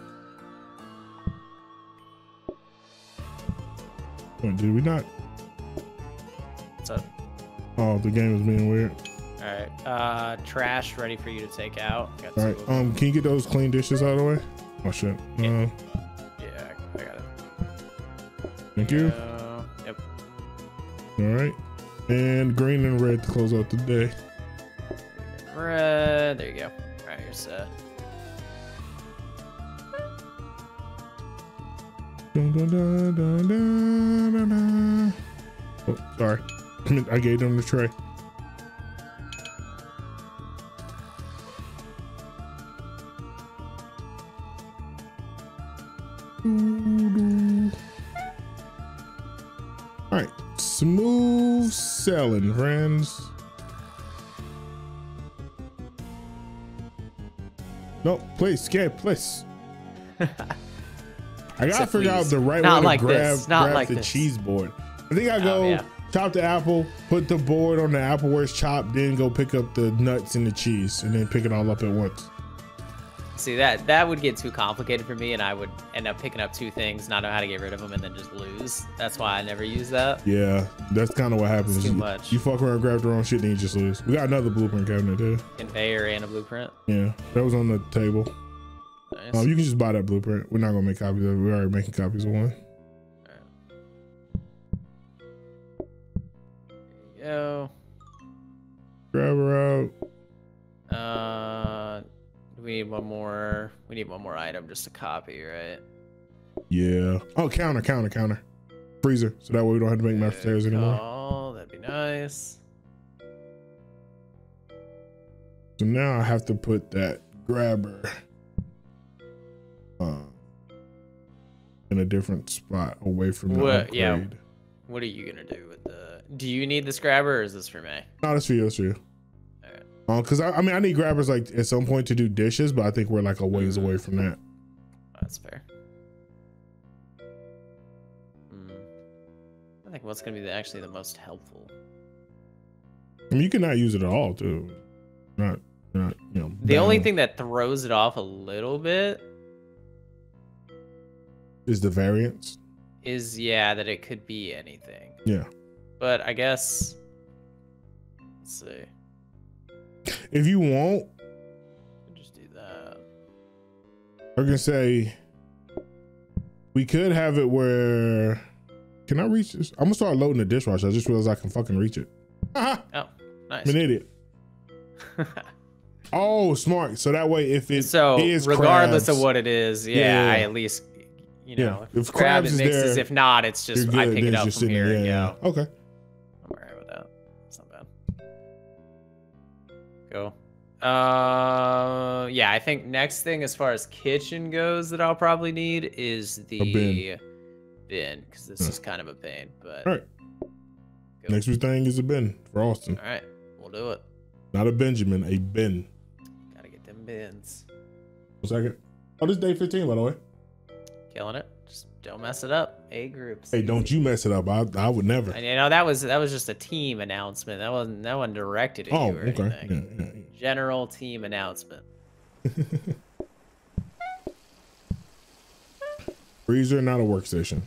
Did we not? What's up? Oh, the game is being weird. All right. Uh, trash ready for you to take out. Got All right. Um, can you get those clean dishes out of the way? Oh shit. Uh, Yeah. yeah, I got it. thank you. Uh, yep. All right. And green and red to close out the day. Red. There you go. All right, you're set. Dun, dun, dun, dun, dun, I gave them the tray. All right, smooth selling, friends. No, please, skip, please. I gotta figure out the right Not way to like grab, this, not grab like the this. cheese board. I think I Oh, go yeah. Chop the apple, put the board on the apple where it's chopped, then go pick up the nuts and the cheese, and then pick it all up at once. See that that would get too complicated for me, and I would end up picking up two things, not know how to get rid of them, and then just lose. That's why I never use that. Yeah, that's kind of what happens. It's too you, much. you fuck around, grab the wrong shit, then you just lose. We got another blueprint cabinet there. Conveyor and a blueprint. Yeah, that was on the table. Nice. Um, you can just buy that blueprint. We're not gonna make copies of it. We're already making copies of one. Grab her out. Uh, we need one more. We need one more item just to copy, right? Yeah. Oh, counter, counter, counter. Freezer. So that way we don't have to make mashed potatoes anymore. Oh, that'd be nice. So now I have to put that grabber uh, in a different spot away from the What- upgrade. yeah. What are you gonna do? Do you need this grabber, or is this for me? No, that's for you. That's for you. Alright. Uh, Cause I, I mean, I need grabbers like at some point to do dishes, but I think we're like a ways Mhm. away from that. That's fair. Hmm. I think what's gonna be the, actually the most helpful. I mean, you cannot use it at all, too. Not, not, you know. The only thing that throws it off a little bit is the variance. is yeah that it could be anything. Yeah. But I guess let's see. If you want, just do that. I can say we could have it where. Can I reach this? I'm gonna start loading the dishwasher. I just realized I can fucking reach it. Oh, nice. I'm an idiot. Oh, smart. So that way, if it so is regardless crabs, of what it is, yeah, Yeah, yeah, I at least you Yeah, know if grab crabs it is mixes. there, if not, it's just I pick it up from here Yeah, yeah. Okay. Uh, yeah, I think next thing as far as kitchen goes that I'll probably need is the bin. because this Yeah. is kind of a pain. But All right. Go. Next thing is a bin for Austin. all right, we'll do it. Not a Benjamin, a bin. Gotta get them bins. One second. Oh, this is day 15, by the way. Killing it. Don't mess it up. A groups. Hey, don't you mess it up. I I would never. And you know that was that was just a team announcement. That wasn't that one directed at Oh, you or okay. anything. Yeah, yeah, General team announcement. Freezer, not a workstation.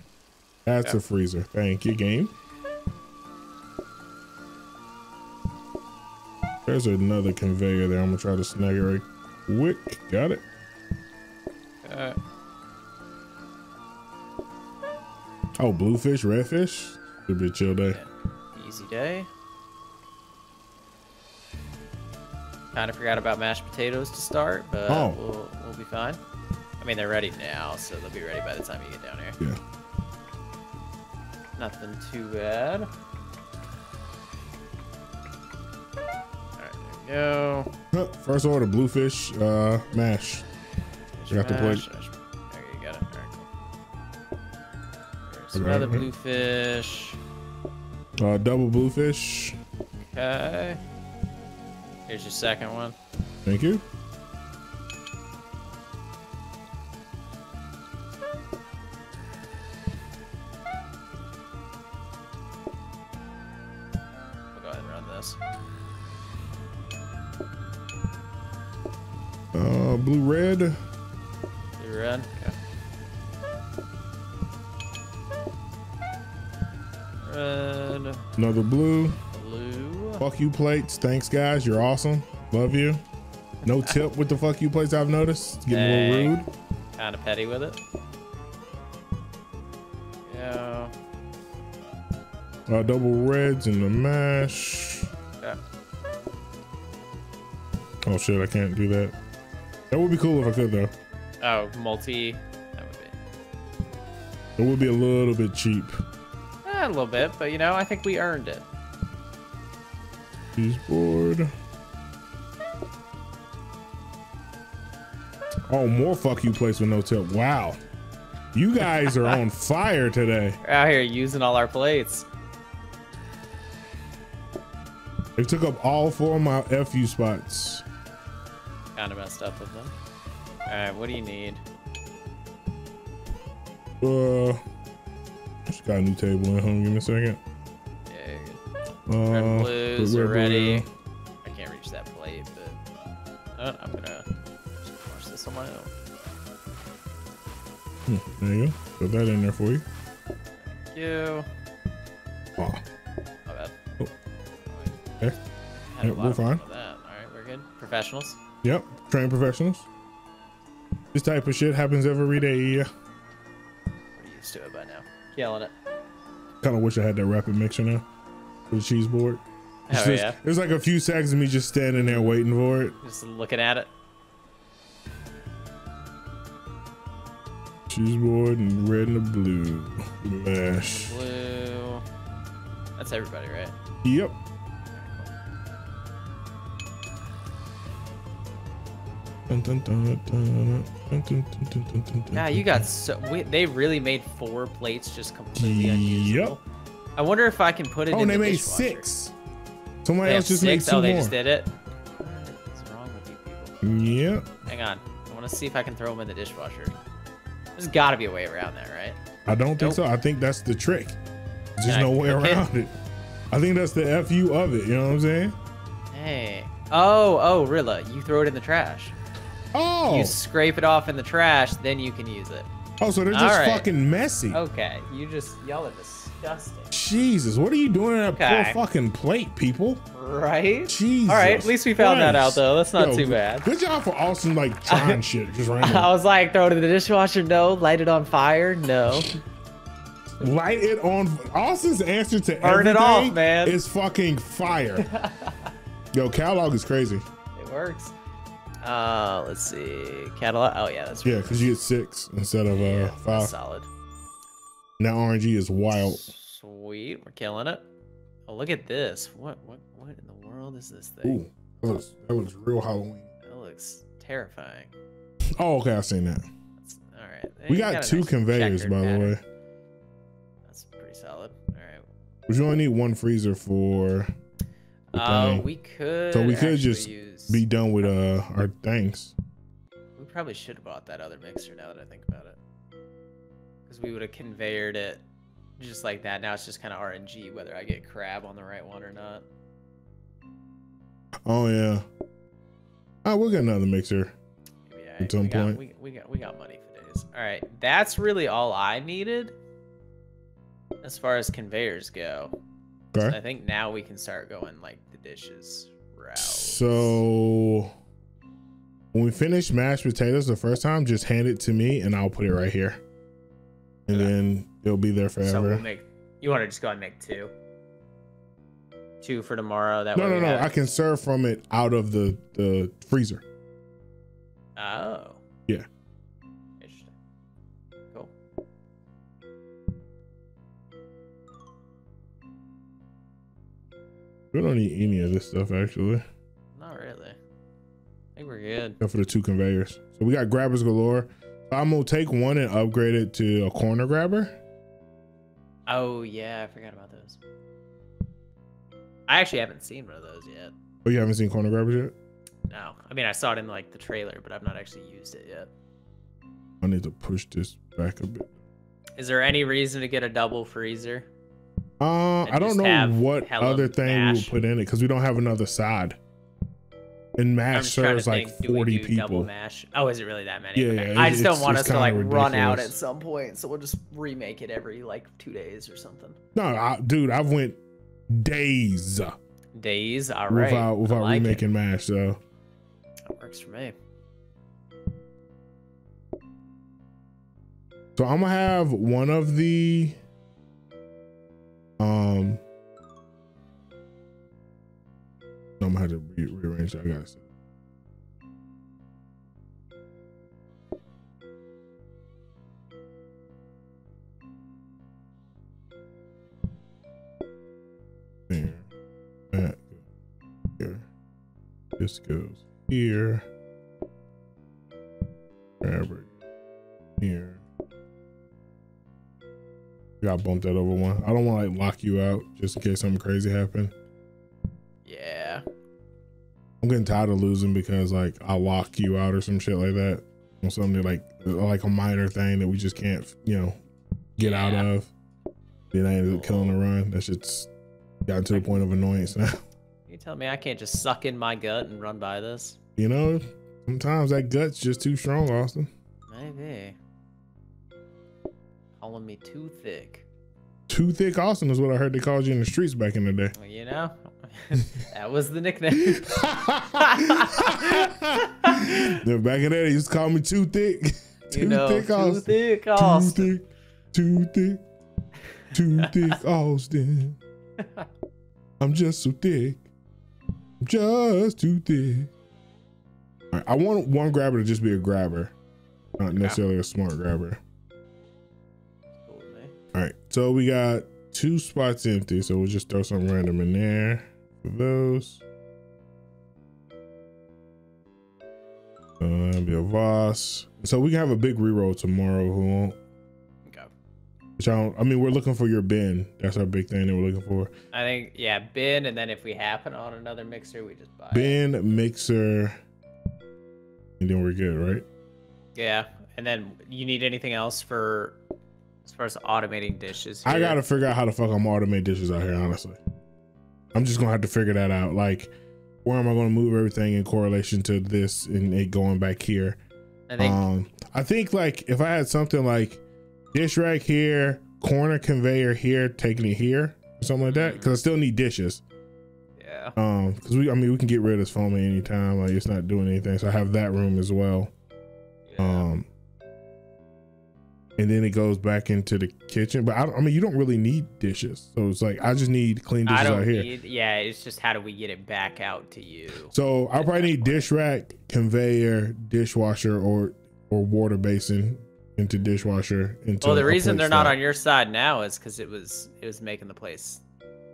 That's Yeah. a freezer. Thank you, game. There's another conveyor there. I'm gonna try to snag it right quick. Got it. Uh, Oh, bluefish, redfish. Should be a chill day. easy day. Kind of forgot about mashed potatoes to start, but Oh. we'll we'll be fine. I mean, they're ready now, so they'll be ready by the time you get down here. Yeah. Nothing too bad. Alright, there we go. First order, bluefish, uh, mash. There's Got the plate. There's Okay, another okay. bluefish. Uh, double bluefish. Okay. Here's your second one. Thank you. We'll go ahead and run this. Uh, blue, red. Blue red. Red, Another blue. blue. Fuck you plates. Thanks, guys. You're awesome. Love you. No tip with the fuck you plates. I've noticed. It's getting a little rude. Kind of petty with it. Yeah. Uh, double reds and the mash. Okay. Oh shit, I can't do that. That would be cool if I could though. Oh, multi. That would be. It would be a little bit cheap. Eh, a little bit, but you know, I think we earned it. Cheese board. Oh, more fuck you plates with no tip. Wow. You guys are on fire today. We're out here using all our plates. They took up all four of my FU spots. Kind of messed up with them. All right, what do you need? Uh, just got a new table in. On, give me a second. Yeah, you're good. Uh, Red blues red, are ready. red. I can't reach that plate, but oh, I'm gonna just wash this on my own. Hmm, there you go. Put that in there for you. Thank you. Oh, My bad. Oh. Okay. Yeah, we're fine. All right, we're good. Professionals. Yep, trained professionals. This type of shit happens every day. We're used to it by now. Killing it. Kind of wish I had that rapid mixer now for the cheese board. It's Oh just- yeah. There's like a few seconds of me just standing there waiting for it. Just looking at it. Cheese board and red and the blue. Mash. Blue. That's everybody, right? Yep. Yeah, you got so. Wait, they really made four plates just completely unusable. Yep. I wonder if I can put it Oh, in they the made dishwasher. six. Somebody They else just made six? Oh, two Oh, they more. just did it. What's wrong with you people? Yep. Hang on. I want to see if I can throw them in the dishwasher. There's got to be a way around that, right? I don't think Nope. so. I think that's the trick. There's just no way it? around it. I think that's the fu of it. You know what I'm saying? Hey. Oh, oh, Rilla, you throw it in the trash. Oh, You scrape it off in the trash, then you can use it. oh, so they're just right. fucking messy. Okay, you just y'all are disgusting, Jesus, what are you doing in that Okay. poor fucking plate, people? right? Jesus. All right, at least we found that out though. That's not Yo, too bad. Good job for Austin, like trying shit just I was like, throw it in the dishwasher. No, light it on fire. No. Light it on. Austin's answer to Burn it everything off, man. is fucking fire. Yo, Catalog is crazy. It works. Uh, let's see. Catalog. Oh yeah, that's Yeah, because you get six instead of uh yeah, five. solid. Now RNG is wild. Sweet, we're killing it. Oh, look at this. What what what in the world is this thing? Ooh, that looks, that looks real Halloween. That looks terrifying. Oh, okay, I've seen that. That's, all right. We You got, two nice conveyors, by the way. That's pretty solid. All right. But you only need one freezer for Uh, thing. we could. So we could just be done with uh our things. We probably should have bought that other mixer. Now that I think about it, Because we would have conveyored it just like that. Now it's just kind of RNG whether I get crab on the right one or not. Oh yeah. Oh, we'll get another mixer. Maybe At some we got- point. we, we got we got money for days. All right, that's really all I needed as far as conveyors go. So Okay. I think now we can start going like the dishes route. So when we finish mashed potatoes the first time, just hand it to me and I'll put it right here. And Okay. then it'll be there forever. So we'll make. You want to just go ahead and make two? Two for tomorrow. That no, way no, no. I can serve from it out of the the freezer. Oh. Yeah. We don't need any of this stuff actually, Not really. I think we're good. except for the two conveyors. So we got grabbers galore. I'm gonna take one and upgrade it to a corner grabber. Oh yeah, I forgot about those. I actually haven't seen one of those yet. Oh, you haven't seen corner grabbers yet? No, I mean I saw it in like the trailer, but I've not actually used it yet. I need to push this back a bit. Is there any reason to get a double freezer? Uh, I don't know what other thing mash. will put in it because we don't have another side. And mash just trying to serves like think. 40 do double people. mash? Oh, is it really that many? Yeah, Okay. yeah, I just don't want us to like kinda run out at some point, so we'll just remake it every like two days or something. No, I, dude, I've went days Days, all right. without without like it. remaking mash. So That works for me. so I'm gonna have one of the um. I'm gonna have to re- rearrange. that. I gotta. see. There. That here. This goes here. Grabber here. Got bumped that over one. I don't want to like lock you out just in case something crazy happened. Yeah. I'm getting tired of losing because like I lock you out or some shit like that. Or something like like a minor thing that we just can't, you know, get out of. Then I ended up killing the run. That shit's gotten to the point of annoyance now. You tell me I can't just suck in my gut and run by this? You know, sometimes that gut's just too strong, Austin. Maybe. Calling me too thick. Too thick Austin is what I heard they called you in the streets back in the day. Well, you know, that was the nickname. Then back in there, they used to call me too thick. Too you know, thick too Austin. thick, Too thick. Too thick. Too thick Austin. I'm just so thick. I'm just too thick. Right, I want one grabber to just be a grabber, not necessarily a smart grabber. So we got two spots empty, so we'll just throw something random in there for those. Uh, be a Voss. So we can have a big reroll tomorrow. Who won't? Okay. Which I don't. I mean, we're looking for your bin. That's our big thing that we're looking for. I think yeah, bin, and then if we happen on another mixer, we just buy. it. Bin, mixer, and then we're good, right? Yeah, and then you need anything else for as far as automating dishes? I gotta figure out how the fuck I'm automate dishes out here. Honestly, I'm just gonna have to figure that out. Like, where am I gonna move everything in correlation to this and it going back here? I think Um, I think like if I had something like dish rack here, corner conveyor here, taking it here, or something like that, because I still need dishes. yeah. Um, because we, I mean, we can get rid of this foam at any time. Like it's not doing anything, so I have that room as well. yeah. Um, and then it goes back into the kitchen. But I, don't- I mean, you don't really need dishes, so it's like I just need clean I dishes don't out here. need. Yeah, it's just how do we get it back out to you? So I probably need dish rack, conveyor, dishwasher, or or water basin into dishwasher. Into Well, the reason they're not on your side now is because it was it was making the place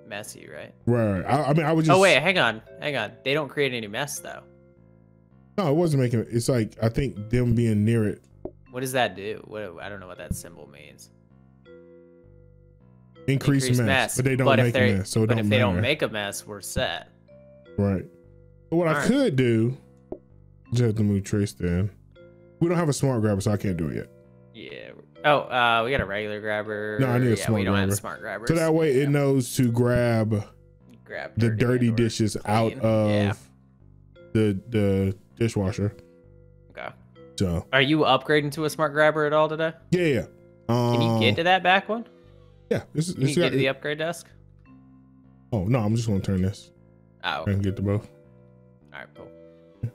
messy, right? Right. I, I mean, I would oh, just. oh wait, hang on, hang on. They don't create any mess though. No, it wasn't making. It's like I think them being near it What does that do? What I don't know what that symbol means. increase, Increase mess, but they don't but make a mess, so it but don't if they don't make a mess, we're set. right. But what I Alright. could do, just have to move Trace then. We don't have a smart grabber, so I can't do it yet. Yeah, Oh, uh, we got a regular grabber. No, I need a yeah, smart we don't have grabber. smart grabbers. So that way Yeah. it knows to grab grab the dirty dishes out of Yeah. the the dishwasher. So Are you upgrading to a smart grabber at all today? yeah, yeah. Um, Can you get to that back one? Yeah, this is. Can you get to the upgrade desk? oh no, I'm just gonna turn this Oh, and get to both. all right, cool.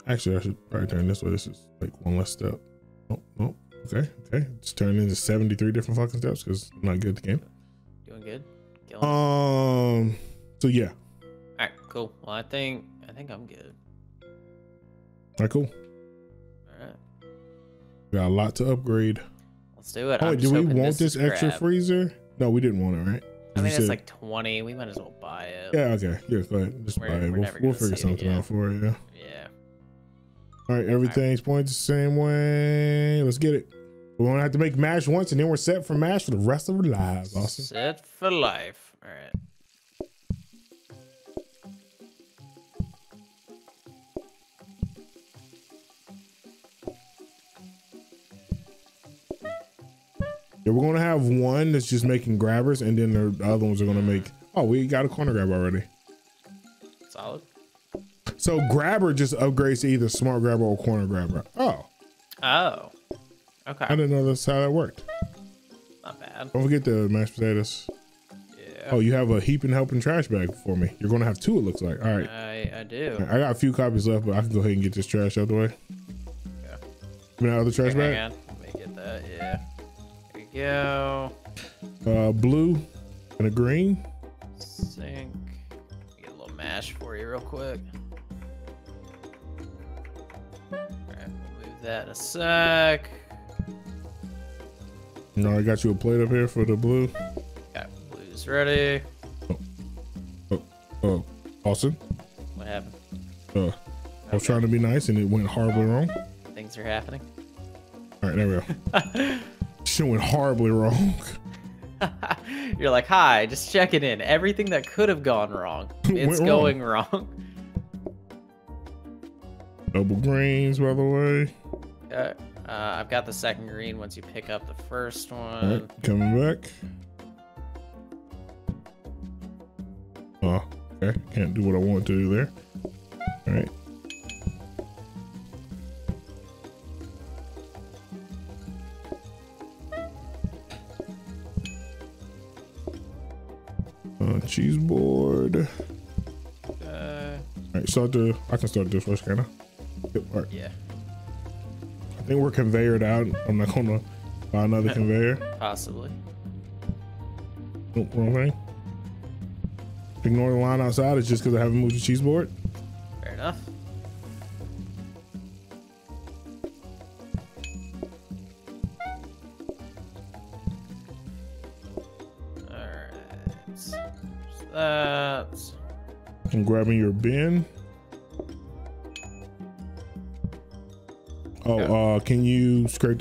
Actually, I should probably turn this way. This is like one less step. Oh, oh, okay, okay. It's turned into 73 different fucking steps because I'm not good at the game. Doing good. Killing. Um, so yeah, all right, cool. Well, I think I think I'm good. all right, cool. All right, Got a lot to upgrade. let's do it. Oh, do we want this, is extra freezer? No, we didn't want it, right? I mean, it's like 20. We might as well buy it. Yeah, okay. Yeah, go ahead. Just We're- buy it. We'll, we'll figure something out for it. Yeah. Yeah. All right, everything's points the same way. Let's get it. We're gonna have to make mash once, and then we're set for mash for the rest of our lives. Awesome. Set for life. All right. Yeah, we're gonna have one that's just making grabbers, and then the other ones are gonna make. Oh, we got a corner grab already. Solid. So grabber just upgrades to either smart grabber or corner grabber. Oh, Oh. Okay. I didn't know that's how that worked. Not bad. Don't forget the mashed potatoes. Yeah. Oh, you have a heaping helping trash bag for me. You're gonna have two. It looks like. All right. I I do. I got a few copies left, but I can go ahead and get this trash out the way. Yeah. Me that other trash Hang bag. Go. Uh, blue and a green. Sink. Get a little mash for you real quick. Alright, we'll move that in a sec. No, I got you a plate up here for the blue. Got blues ready. Oh, oh Austin. What happened? Uh, I was trying to be nice and it went horribly wrong. Things are happening. All right, there we go. Shit went horribly wrong. You're like, hi, just checking in. Everything that could have gone wrong, it's wrong. going wrong. Double greens, by the way. Okay. Uh, I've got the second green once you pick up the first one. right, coming back. Oh, okay. Can't do what I want to do there. All right. Start the. I can start this first, can I? All right. yeah, I think we're conveyored out. I'm not gonna buy another conveyor. possibly. Nope, wrong thing. Ignore the line outside. It's just because I haven't moved the cheese board.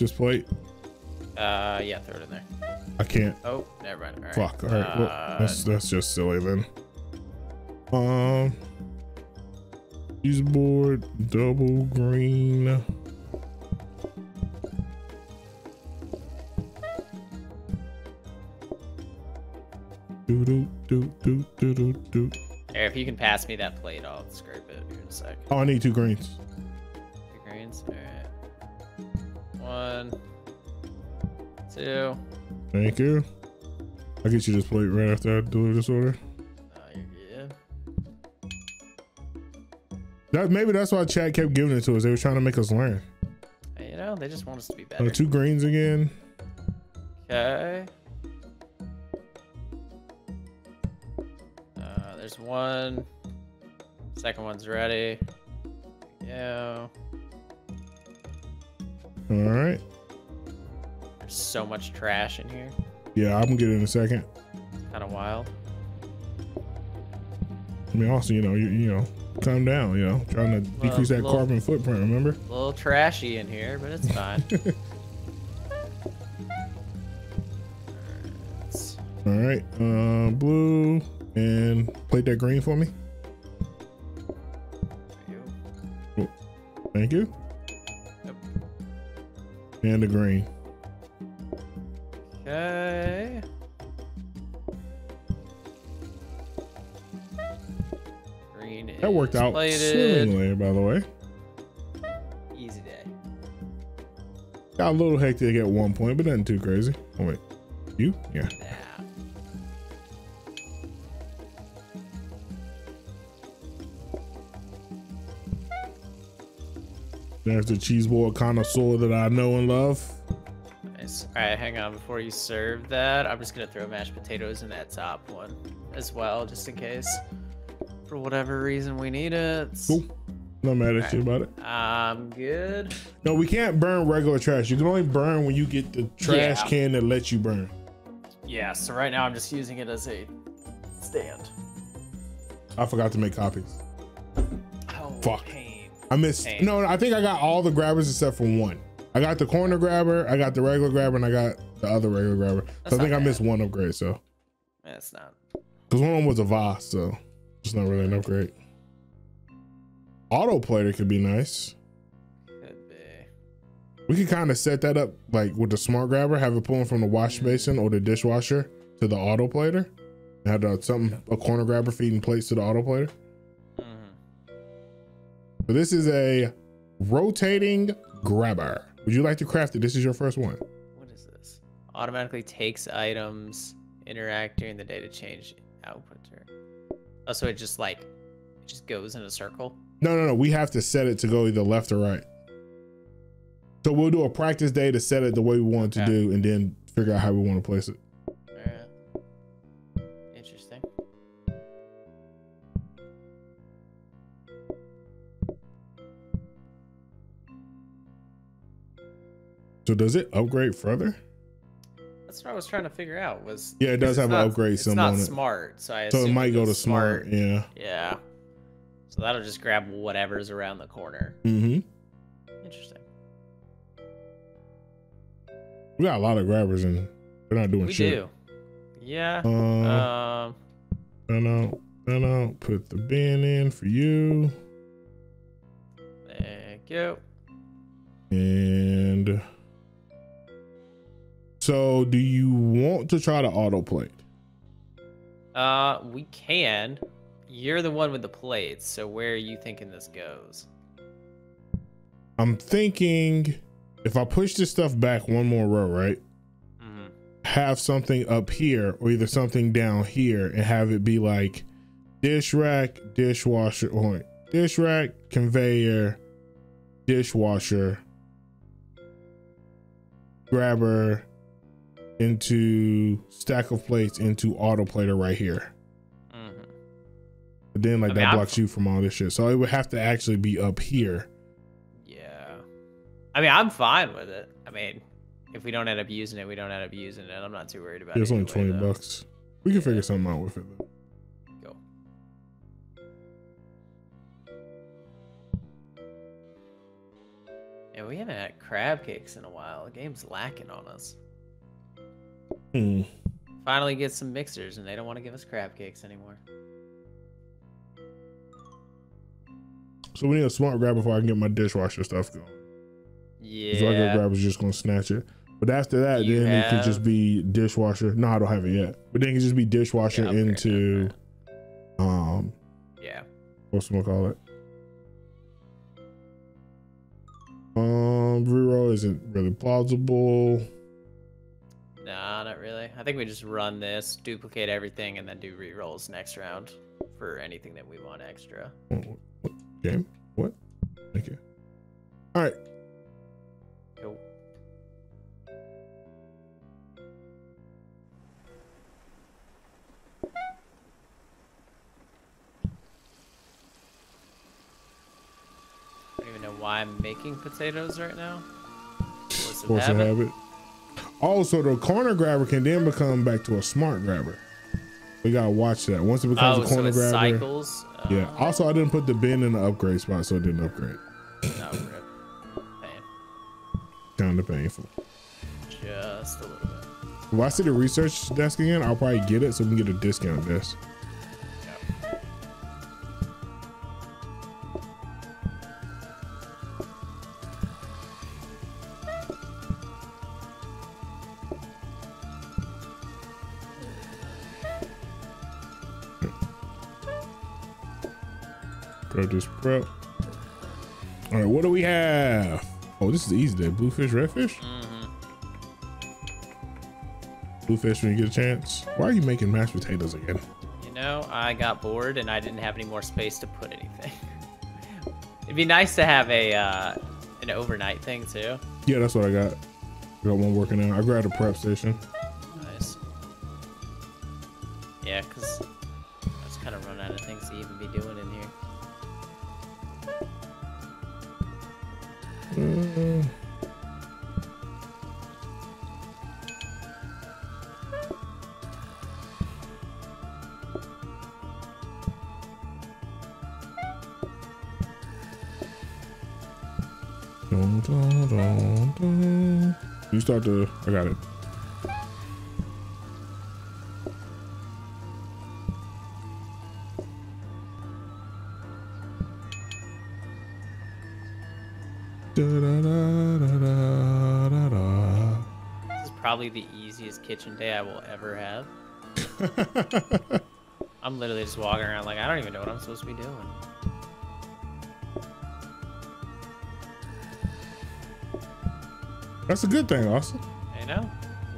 This plate? Uh, yeah, throw it in there. I can't. Oh, never mind. All right. Fuck. All right. Well, Uh, that's that's just silly then. Um, cheese board, double green. Do do do do do do do. if you can pass me that plate, I'll scrape it here in a sec. Oh, I need two greens. Thank you. I'll get you this plate right after I deliver this order. Oh, you're. That maybe that's why chat kept giving it to us. They were trying to make us learn. You know, they just want us to be Uh, better. two greens again. Okay. Uh, there's one. Second one's ready. Yeah. All right. There's so much trash in here. Yeah, I'm gonna get it in a second. Kind of wild. I mean, also, you know, you, you know, calm down. You know, trying to decrease that little- carbon footprint. Remember? A little trashy in here, but it's fine. Alright. Uh, blue and plate that green for me. You. Thank you. Yep. And the green. Okay. Green that worked out swimmingly, by the way. Easy day. Got a little hectic at one point, but nothing too crazy. Oh, wait. You? Yeah. There's the cheese board connoisseur that I know and love. Nice. All right, hang on. Before you serve that, I'm just gonna throw mashed potatoes in that top one as well, just in case. For whatever reason we need it. Cool. Not mad at you about it. I'm good. No, we can't burn regular trash. You can only burn when you get the trash Yeah. can that lets you burn. Yeah. So right now I'm just using it as a stand. I forgot to make copies. Oh, Fuck. pain. I missed. Hey. No, I think I got all the grabbers except for one. I got the corner grabber, I got the regular grabber, and I got the other regular grabber. That's so I think not I missed one upgrade. So That's not. because one of them was a Voss, so it's not really an upgrade. Auto plater could be nice. Could be. We could kind of set that up like with the smart grabber, have it pulling from the wash basin or the dishwasher to the auto plater. Have the, something a corner grabber feeding plates to the auto plater. Mhm. So this is a rotating grabber. Would you like to craft it? This is your first one. What is this? Automatically takes items, interact during the day to change output. Oh, so it just like, it just goes in a circle. No, no, no. We have to set it to go either left or right. So we'll do a practice day to set it the way we want it to do, and then figure out how we want to place it. So does it upgrade further? That's what I was trying to figure out. Was Yeah, it does have it's an not- upgrade It's not smart, so I So it might go to goes smart. Yeah. Yeah. So that'll just grab whatever's around the corner. Mm-hmm. Interesting. We got a lot of grabbers and they're not doing We shit. do. Yeah. Um. Uh, Um. no, no, no, no. Put the bin in for you. Thank you. And so, do you want to try to autoplate? Uh, we can. You're the one with the plates, so where are you thinking this goes? I'm thinking if I push this stuff back one more row, right? hmm Have something up here or either something down here and have it be like dish rack, dishwasher, or dish rack, conveyor, dishwasher, grabber into stack of plates into auto plater right here. hmm But then like I mean, that I'm blocks you from all this shit. So it would have to actually be up here. Yeah. I mean, I'm fine with it. I mean, if we don't end up using it, we don't end up using it. I'm not too worried about Yeah, it's only anyway, 20 though. bucks. We can figure something out with it though. Go. Yeah, we haven't had crab cakes in a while. The game's lacking on us. Hmm. Finally get some mixers, and they don't want to give us crab cakes anymore. So we need a smart grab before I can get my dishwasher stuff going. Yeah. Because grab grabber's just gonna snatch it. But after that, You then it could just be dishwasher. No, I don't have it yet. But then it could just be dishwasher Yeah, into um Yeah. what's gonna call it? Um reroll isn't really plausible. I think we just run this, duplicate everything, and then do rerolls next round for anything that we want extra. What, what game? What? Thank you. Alright. Cool. I don't even know why I'm making potatoes right now. Force of habit. habit. Also, the corner grabber can then become back to a smart grabber. We gotta watch that. Once it becomes Oh, a so corner it grabber. cycles. Yeah. Uh, Also, I didn't put the bin in the upgrade spot, so it didn't upgrade. no, rip. Pain. Kind of painful. Just a little bit. If I see the research desk again, I'll probably get it so we can get a discount desk. This prep. All right, what do we have? Oh, this is easy day. Bluefish, redfish? Mm-hmm. Bluefish when you get a chance. Why are you making mashed potatoes again? You know, I got bored and I didn't have any more space to put anything. It'd be nice to have a uh, an overnight thing too. Yeah, that's what I got. I got one working out. I grabbed a prep station. Start to. I got it. Da, da, da, da, da, da, da. This is probably the easiest kitchen day I will ever have. I'm literally just walking around like I don't even know what I'm supposed to be doing. That's a good thing, Austin. You know,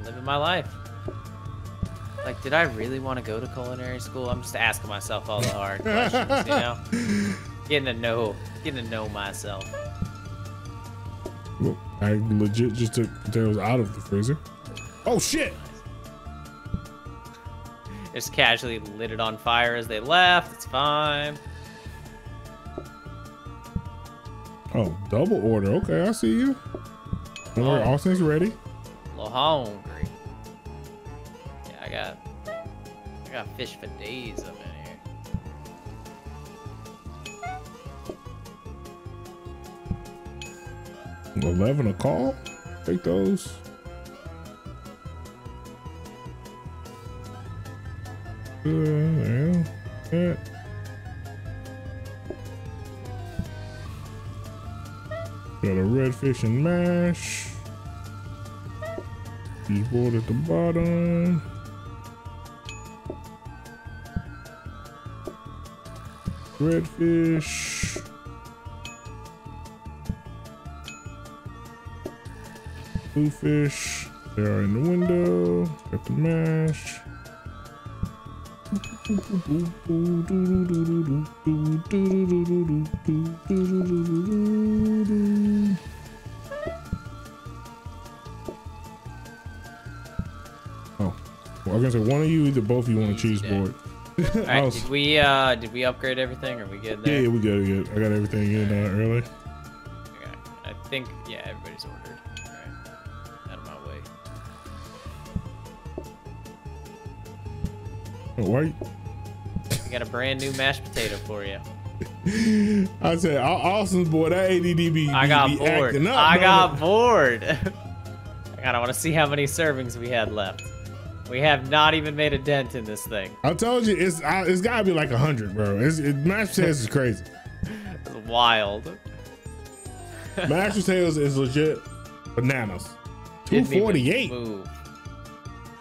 living my life. Like, did I really want to go to culinary school? I'm just asking myself all the hard questions, you know? Getting to know, getting to know myself. Well, I legit just took potatoes out of the freezer. Oh shit! Just casually lit it on fire as they left. It's fine. Oh, double order. Okay, I see you. Don't worry. Austin's ready. A little hungry. Yeah, I got, I got fish for days up in here. Eleven a call. Take those. Uh, yeah, yeah. Got a redfish and mash. Cheese board at the bottom. Redfish. Bluefish. They are in the window. Got the mash. Oh, well, I was gonna say one of you, either both of you want a cheese board. All was- did we, uh, did we upgrade everything? Are we good yeah, there? yeah, we got it. I got everything in uh, early. Okay. I think, yeah, everybody's ordered. Out of my way. Oh, why? We got a brand new mashed potato for you. I said, Austin's boy, that ADD be, I got be bored. up. I got bored. God, I want to see how many servings we had left. We have not even made a dent in this thing. I told you, it's I, it's gotta be like a hundred, bro. It's, it, mashed potatoes is crazy. It's wild. mashed potatoes is legit bananas. Two Didn't even forty eight. Move.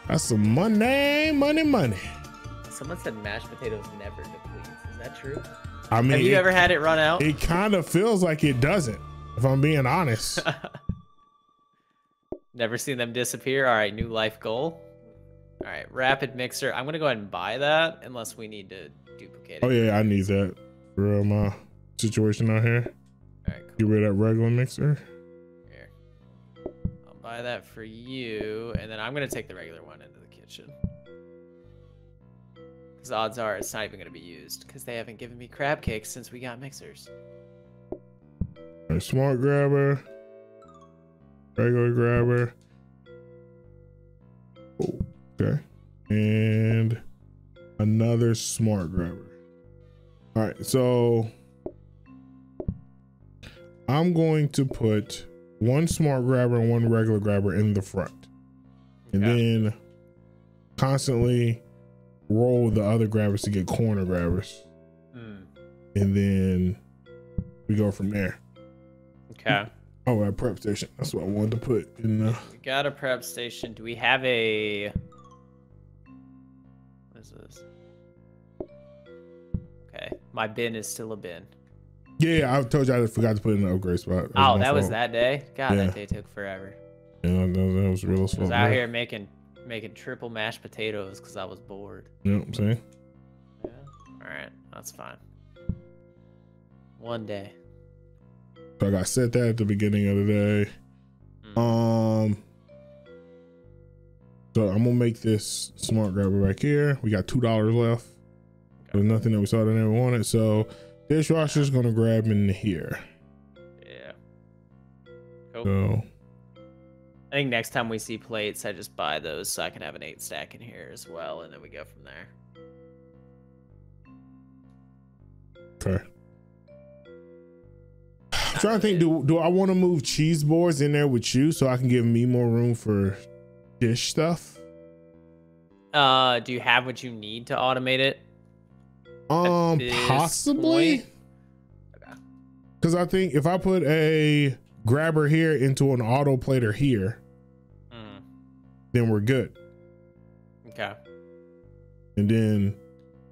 That's some money, money, money. Someone said mashed potatoes never depletes. Is that true? I mean, Have you it, ever had it run out? it kind of feels like it doesn't. If I'm being honest. Never seen them disappear. All right, new life goal. All right, rapid mixer. I'm gonna go ahead and buy that unless we need to duplicate it. oh yeah, I need that for my situation out here. All right, cool. Get rid of that regular mixer. Here. I'll buy that for you, and then I'm gonna take the regular one into the kitchen. Because odds are it's not even gonna be used, because they haven't given me crab cakes since we got mixers. Right, smart grabber. Regular grabber. Oh, okay. And another smart grabber. All right, so I'm going to put one smart grabber and one regular grabber in the front. And Okay. then constantly roll the other grabbers to get corner grabbers. Hmm. And then we go from there. Okay. Oh, at prep station. That's what I wanted to put in the. We got a prep station. Do we have a? What is this? Okay, my bin is still a bin. Yeah, I told you I forgot to put it in the upgrade spot. oh, that was that day. God, yeah. that day took forever. Yeah, that, that was real slow. I was out here making making triple mashed potatoes because I was bored. You know what I'm saying? Yeah. All right, that's fine. One day. Like I said that at the beginning of the day. Mm. Um. So I'm gonna make this smart grabber back here. We got two dollars left. Okay. There's nothing that we saw that I never wanted. So dishwasher's gonna grab in here. Yeah. Cool. So I think next time we see plates, I just buy those so I can have an eight stack in here as well, and then we go from there. Okay. I'm trying to think, do do I want to move cheese boards in there with you so I can give me more room for dish stuff? Uh, do you have what you need to automate it? Um, possibly. Because I think if I put a grabber here into an auto plater here, mm. then we're good. Okay. And then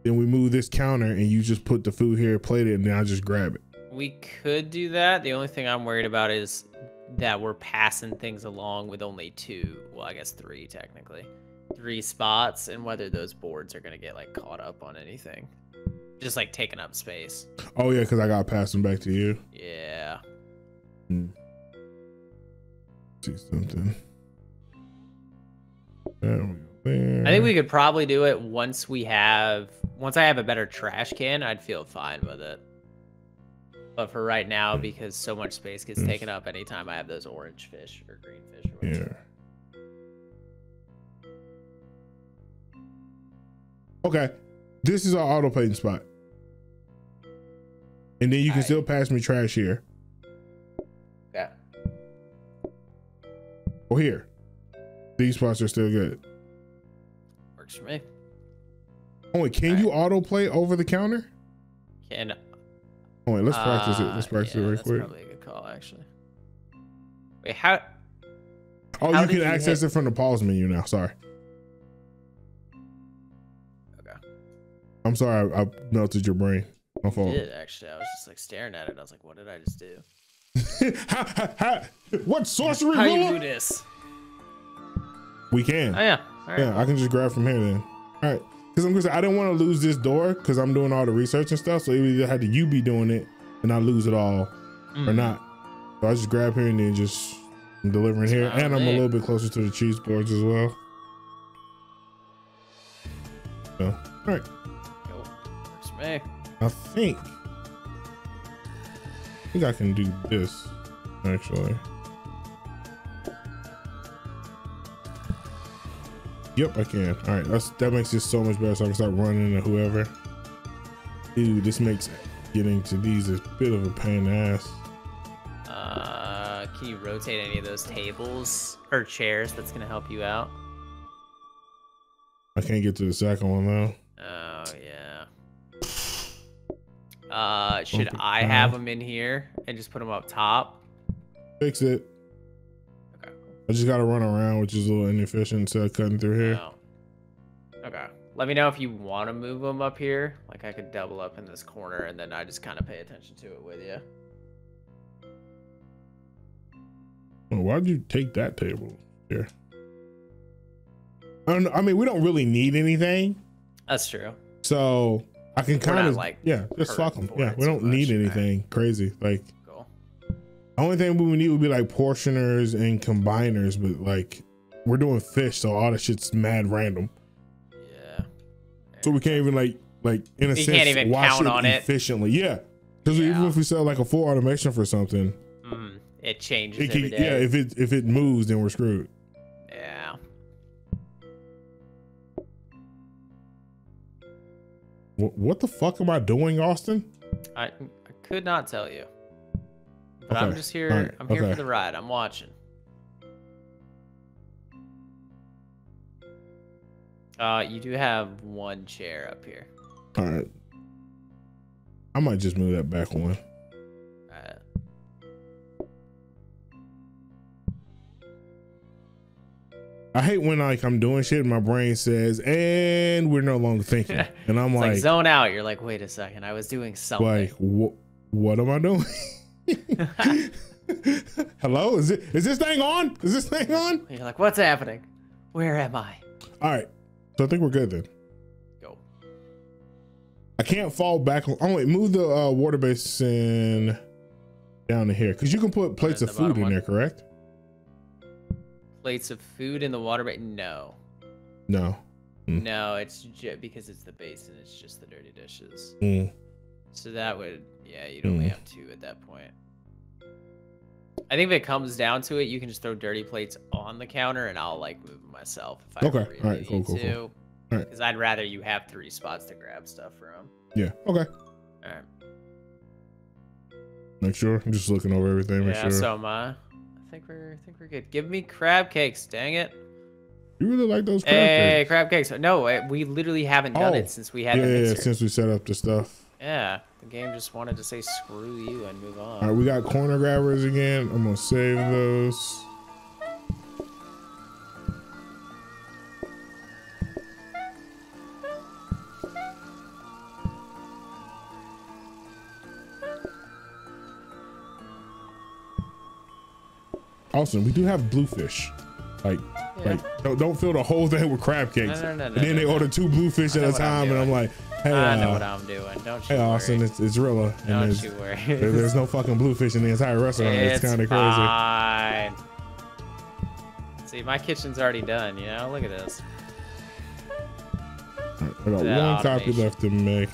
then we move this counter and you just put the food here, plate it, and then I just grab it. We could do that. The only thing I'm worried about is that we're passing things along with only two, well, I guess three technically, three spots, and whether those boards are gonna get like caught up on anything, just like taking up space. Oh yeah, because I gotta pass them back to you. Yeah. Hmm something. There we go. There. I think we could probably do it once we have once I have a better trash can, I'd feel fine with it. But for right now, because so much space gets mm. taken up anytime I have those orange fish or green fish or Yeah. Okay. This is our auto plating spot. And then you can still pass me trash here. Well, here. These spots are still good. Works for me. Oh, wait, can All you right. auto play over the counter? Can. Oh, wait, let's practice uh, it. Let's practice yeah, it real that's quick. probably a good call, actually. Wait, how? Oh, how you can you access hit... it from the pause menu now. Sorry. Okay. I'm sorry, I, I melted your brain. My fault. did actually. I was just like staring at it. I was like, "What did I just do?" what sorcery? How you do this? We can. Oh yeah. Yeah, I can just grab from here then. All right. Because I'm gonna say I didn't want to lose this door because I'm doing all the research and stuff. So either had to you be doing it and I lose it all, mm. or not. So I just grab here and then just I'm delivering here, and I'm a little bit closer to the cheese boards as well. So, all right. Works for me. I think think I can do this, actually. Yep, I can. All right, that's that makes this so much better. So I can start running to whoever. Dude, this makes getting to these a bit of a pain in the ass. Uh, can you rotate any of those tables or chairs? That's gonna help you out. I can't get to the second one though. Uh, should I have them in here and just put them up top? Fix it. Okay. I just got to run around, which is a little inefficient instead of cutting through here. Oh. Okay. Let me know if you want to move them up here. Like I could double up in this corner and then I just kind of pay attention to it with you. Well, why'd you take that table here? I, I mean, we don't really need anything. That's true. So I can kind of like yeah, just fuck them. Yeah, we don't need anything right. crazy. Like cool. the only thing we would need would be like portioners and combiners, but like we're doing fish, so all that shit's mad random. Yeah. So we can't even like like in a you sense can't even wash count it on efficiently. It. Yeah, because yeah. even if we sell like a full automation for something, mm, it changes. It can, yeah, if it if it moves, then we're screwed. What the fuck am I doing, Austin? I, I could not tell you. But okay. I'm just here. Right. I'm here okay. for the ride. I'm watching. Uh, you do have one chair up here. All right. I might just move that back one. Hate when like I'm doing shit and my brain says, and we're no longer thinking. And I'm like, like, zone out. You're like, wait a second, I was doing something. Like, wh- What am I doing? Hello, is it is this thing on? Is this thing on? You're like, what's happening? Where am I? All right, so I think we're good then. Go. I can't fall back. Oh wait, move the uh, water basin down to here because you can put plates of food in one? there, correct? Plates of food in the water, but no, No. Mm. no, it's because it's the basin. It's just the dirty dishes. Mm. So that would, yeah, you'd only Mm. have two at that point. I think if it comes down to it, you can just throw dirty plates on the counter, and I'll like move them myself if I Okay, really alright, cool, need cool, cool. to. Alright. Because I'd rather you have three spots to grab stuff from. Yeah. Okay. All right. Make sure. I'm just looking over everything. Make Yeah, sure. so am I. I think we're, I think we're good. Give me crab cakes. Dang it. you really like those crab Hey, cakes? crab cakes. No, we literally haven't done Oh, it since we had Yeah, the yeah, since we set up the stuff. Yeah, the game just wanted to say screw you and move on. All right, we got corner grabbers again. I'm gonna save those. Awesome. We do have bluefish. Like, Yeah. like don't, don't fill the whole thing with crab cakes. no, no, no, and then they order two bluefish at a time, and I'm like, hey, I know uh, what I'm doing. Don't you hey, worry. Austin, it's, it's Rilla, Don't there's, you worry. there- there's no fucking bluefish in the entire restaurant. It's, kind of crazy. fine. See, my kitchen's already done. You know, look at this. I got That one copy left to make.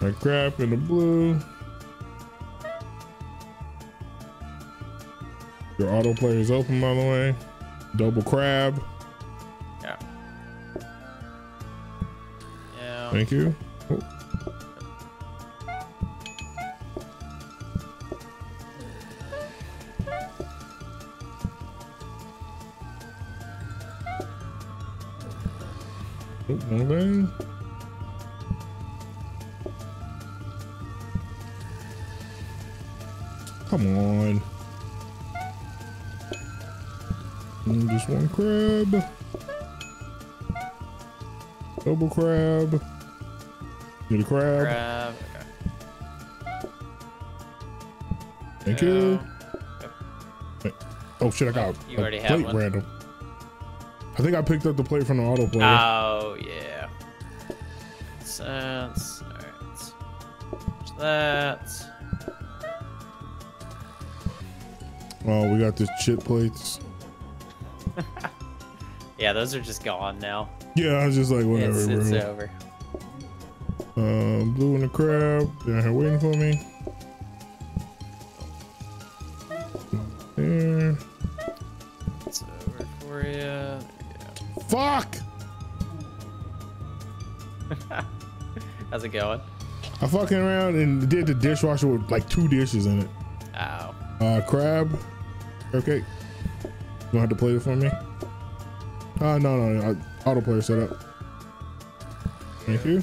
A crab in the blue. Your autoplay is open, by the way. Double crab. Yeah. Yeah. Thank you. Oh, Oh, one thing. Come on. Just one crab. Double crab. Get a crab. Crab. Okay. Thank you. Oh shit! I got You a already plate one? random. I think I picked up the plate from the auto autoplay. Oh yeah. That's Alright. That. oh, we got the chip plates. Yeah, those are just gone now. Yeah, I was just like whatever, It's, it's over. Um, blue and the crab down here waiting for me. There. It's over for you. There Fuck! How's it going? I fucking around and did the dishwasher with like two dishes in it. Ow. Uh, crab. Okay. You have to play it for me? Uh, no, no, no. Autoplayer set up. Thank you.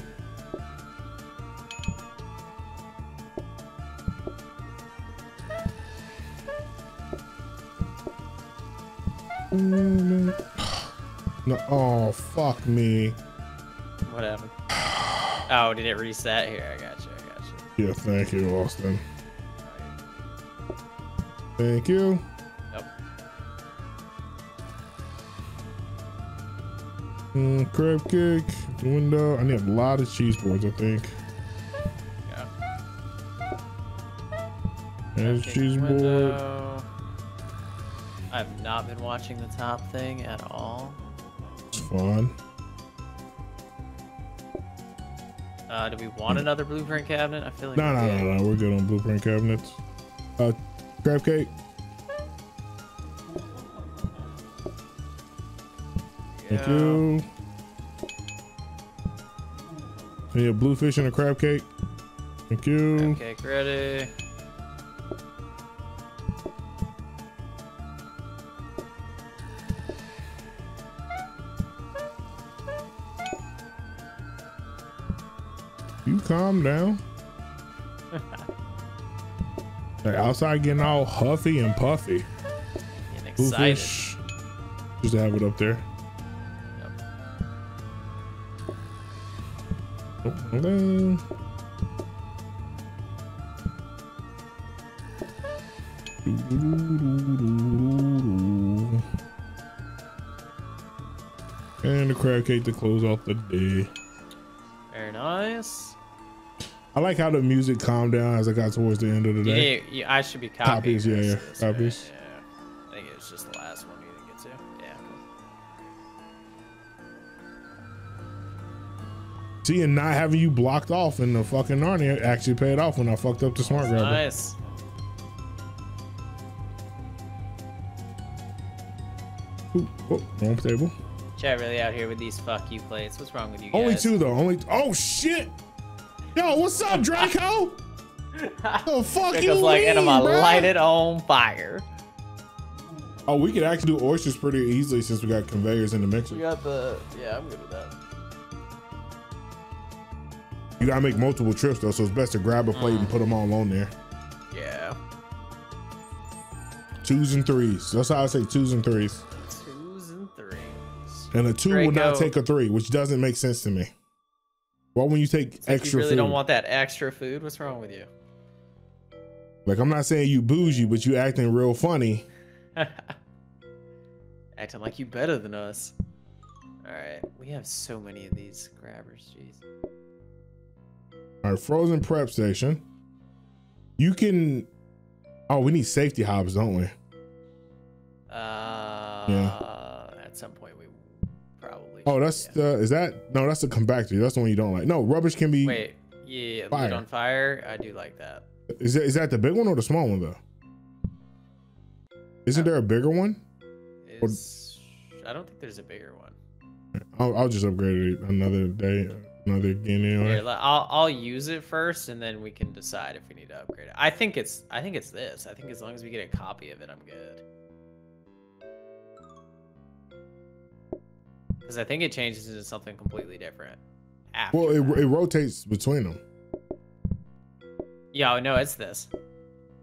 No, oh, fuck me. What happened? Oh, did it reset? Here, I got you. I got you. Yeah, thank you, Austin. Thank you. Crab cake, window. I need a lot of cheese boards, I think. Yeah. There's cheese board. window. I've not been watching the top thing at all. It's fun. Uh, do we want another blueprint cabinet? I feel like No, no, no, no. We're good on blueprint cabinets. Uh, crab cake. Thank you. Need a bluefish and a crab cake. Thank you. Okay, ready. You calm down. Like outside getting all huffy and puffy. Getting excited. Bluefish. Just have it up there. Hello. And a crab cake to close off the day. Very nice. I like how the music calmed down as I got towards the end of the day. Yeah, yeah, I should be copies. copies yeah, yeah, copies. See, and not having you blocked off in the fucking Narnia actually paid off when I fucked up the smart grabber. Nice. Ooh, oh, wrong table. Chat really out here with these fuck you plates. What's wrong with you guys? Only two though. Only. Oh shit. Yo, what's up, Draco? the fuck you Draco's like, and I'm mean, gonna light it on fire. Oh, we could actually do oysters pretty easily since we got conveyors in the mixer. We got the. Yeah, I'm good with that. You gotta make multiple trips though, so it's best to grab a plate and mm. put them all on there. Yeah. Twos and threes. That's how I say twos and threes. Twos and threes. And a two would not take a three, which doesn't make sense to me. Why when you take It's like extra you really food? don't want that extra food. What's wrong with you? like I'm not saying you bougie, but you acting real funny. Acting like you better than us. All right, we have so many of these grabbers. Jeez. All right, frozen prep station. You can. Oh, we need safety hobs, don't we? Uh, At some point, we probably. Oh, that's yeah. the. Is that no? That's the compactor. That's the one you don't like. No, rubbish can be. Wait, yeah, Fire. on fire. I do like that. Is that is that the big one or the small one though? Isn't there a bigger one? Or- I don't think there's a bigger one. I'll, I'll just upgrade it another day, another again anyway. Here, I'll I'll use it first, and then we can decide if we need to upgrade it. I think it's I think it's this. I think as long as we get a copy of it, I'm good. Because I think it changes into something completely different. Well, it, that. it rotates between them. yeah, no, it's this.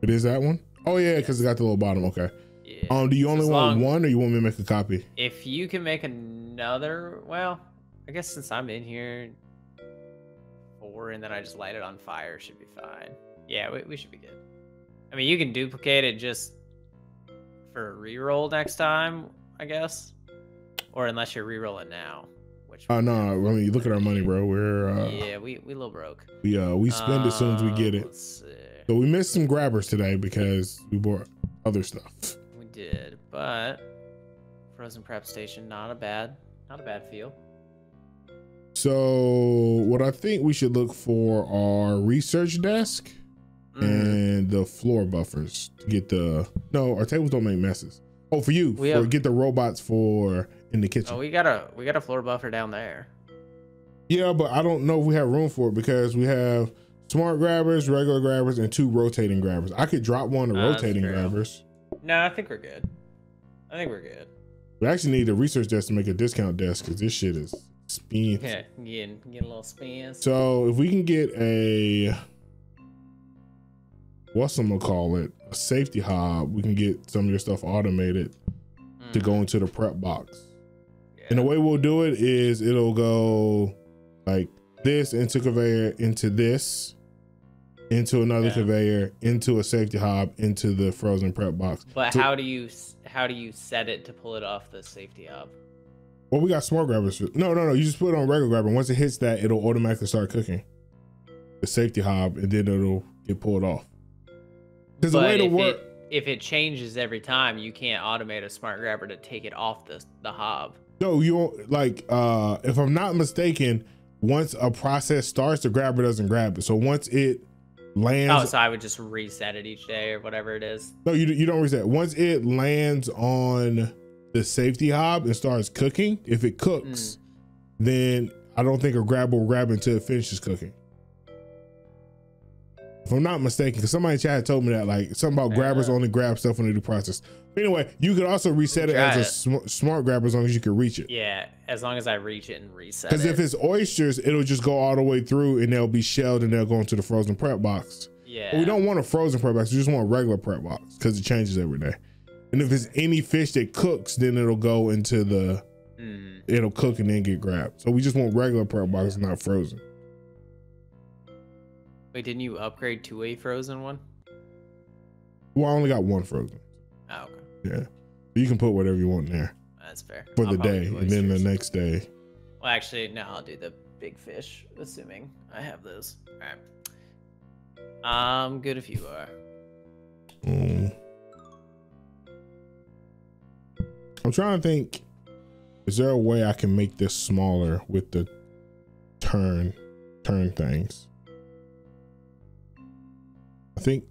It is that one. Oh yeah, because it got the little bottom. Okay. Yeah. Um, do you only want one, or you want me to make a copy? if you can make another, well, I guess since I'm in here, four, and then I just light it on fire, should be fine. Yeah, we, we should be good. I mean, you can duplicate it just for a reroll next time, I guess, or unless you're rerolling now. Which Uh, no, I mean, look at our money, bro. We're uh, yeah, we we a little broke. we uh, we spend as soon as we get Uh, it. Let's see. So we missed some grabbers today because we bought other stuff. We did, but frozen prep station, not a bad, not a bad feel. So what I think we should look for are research desk Mm. and the floor buffers to get the no, our tables don't make messes. Oh, for you, We for have- get the robots for in the kitchen. Oh, we got a we got a floor buffer down there. Yeah, but I don't know if we have room for it because we have smart grabbers, regular grabbers, and two rotating grabbers. I could drop one of Ah, rotating grabbers. No, I think we're good. I think we're good. We actually need a research desk to make a discount desk because this shit is expensive. Yeah, getting getting a little spins. So if we can get a what's I'm gonna call it, a safety hob, we can get some of your stuff automated to go mm. into the prep box. And the way we'll do it is it'll go like this into conveyor, into this, into another Yeah. conveyor, into a safety hob, into the frozen prep box. But So- how do you how do you set it to pull it off the safety hob? Well, we got smart grabbers. No, no, no. You just put it on regular grabber. Once it hits that, it'll automatically start cooking the safety hob, and then it'll get pulled off. Because the way to if work, it if it changes every time, you can't automate a smart grabber to take it off the the hob. no, you won't, like. uh If I'm not mistaken, once a process starts, the grabber doesn't grab it. So once it lands, Oh, so I would just reset it each day or whatever it is. no, you you don't reset. Once it lands on the safety hob and starts cooking, if it cooks, mm. then I don't think a grabber will grab until it finishes cooking. If I'm not mistaken, because somebody in chat told me that, like something about grabbers only grab stuff when they do process. But anyway, you could also reset it as a sm- smart grabber as long as you can reach it. Yeah, as long as I reach it and reset Because it. if it's oysters, it'll just go all the way through and they'll be shelled and they'll go into the frozen prep box. yeah. But we don't want a frozen prep box. We just want a regular prep box because it changes every day. And if it's any fish that cooks, then it'll go into the Mm. it'll cook and then get grabbed. So we just want regular prep box, not frozen. Wait, didn't you upgrade to a frozen one? Well, I only got one frozen. Oh, okay. Yeah. You can put whatever you want in there That's fair. for I'll the day. And then the next day. Well, actually, no, I'll do the big fish, assuming I have those. All right. I'm good if you are. Mm. I'm trying to think. Is there a way I can make this smaller with the turn turn things? I think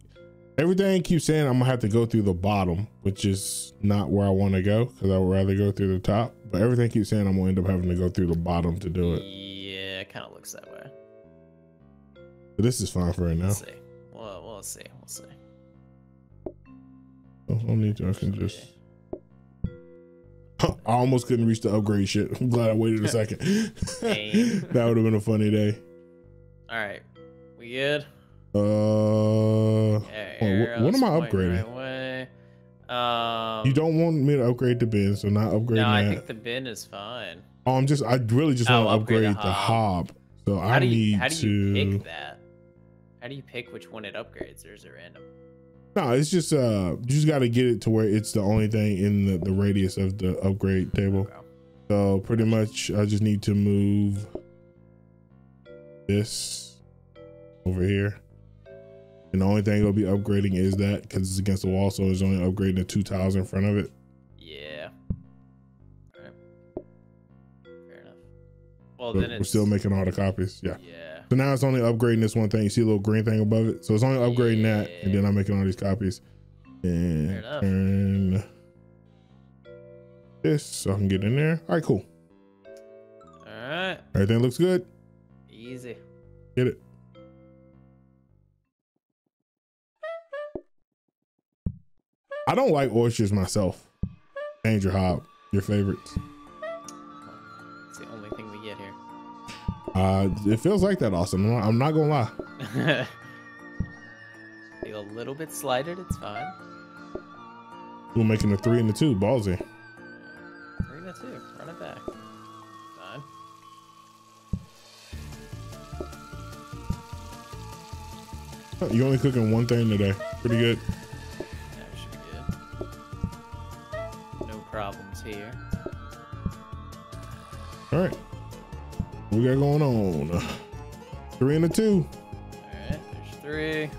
everything keeps saying I'm gonna have to go through the bottom, which is not where I want to go because I would rather go through the top. But everything keeps saying I'm gonna end up having to go through the bottom to do it. Yeah, it kind of looks that way. But this is fine for right now. Let's see. Well, we'll see. We'll see. I don't need to. I can just. I almost couldn't reach the upgrade shit. I'm glad I waited a second. That would have been a funny day. All right. We good? Uh, Yeah. Oh, wh- what am I upgrading? Right. Um, you don't want me to upgrade the bin, so not upgrading No, I think the bin is fine. oh, I'm just. I really just want to upgrade upgrade, the hob. hob. So How I do you need how do to. you pick that? How do you pick which one it upgrades, or is it random? No, it's just uh, you just got to get it to where it's the only thing in the, the radius of the upgrade table. Okay. So pretty much, I just need to move this over here. And the only thing it'll be upgrading is that because it's against the wall, so it's only upgrading the two tiles in front of it. Yeah. Alright. Fair enough. Well, But then we're it's still making all the copies. Yeah. Yeah. So now it's only upgrading this one thing. You see a little green thing above it? So it's only upgrading that, and then I'm making all these copies. And turn this so I can get in there. All right, cool. All right. Everything looks good. Easy. Get it. I don't like oysters myself. Change your hob. Your favorites. Uh, it feels like that, Austin. I'm not, I'm not gonna lie. Feel a little bit slighted. It's fine. We're making a three and a two. Ballsy. Three to two. Run it back. Fine. You only cooking one thing today. Pretty good. We should be good. No problems here. All right. What we got going on? Three and a two. Alright, there's three.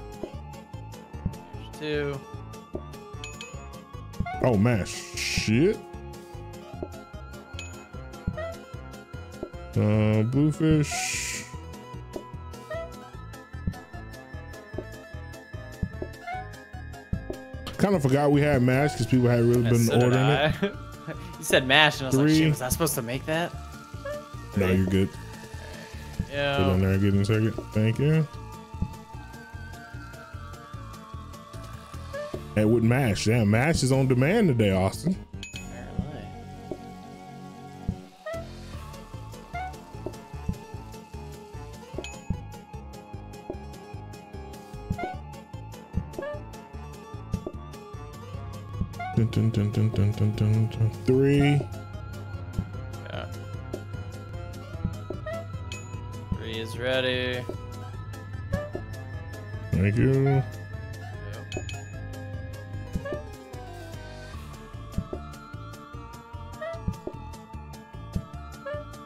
There's two. Oh, mash. Shit. Uh, bluefish. Kind of forgot we had mash because people had really been So ordering it. You said mash, and I was like, shit, was I supposed to make that? No, you're good. Put it on Yeah. there. Get in a second. Thank you. And with mash, yeah, mash is on demand today, Austin. Dun, dun, dun. Three. Ready. Thank you. Yep.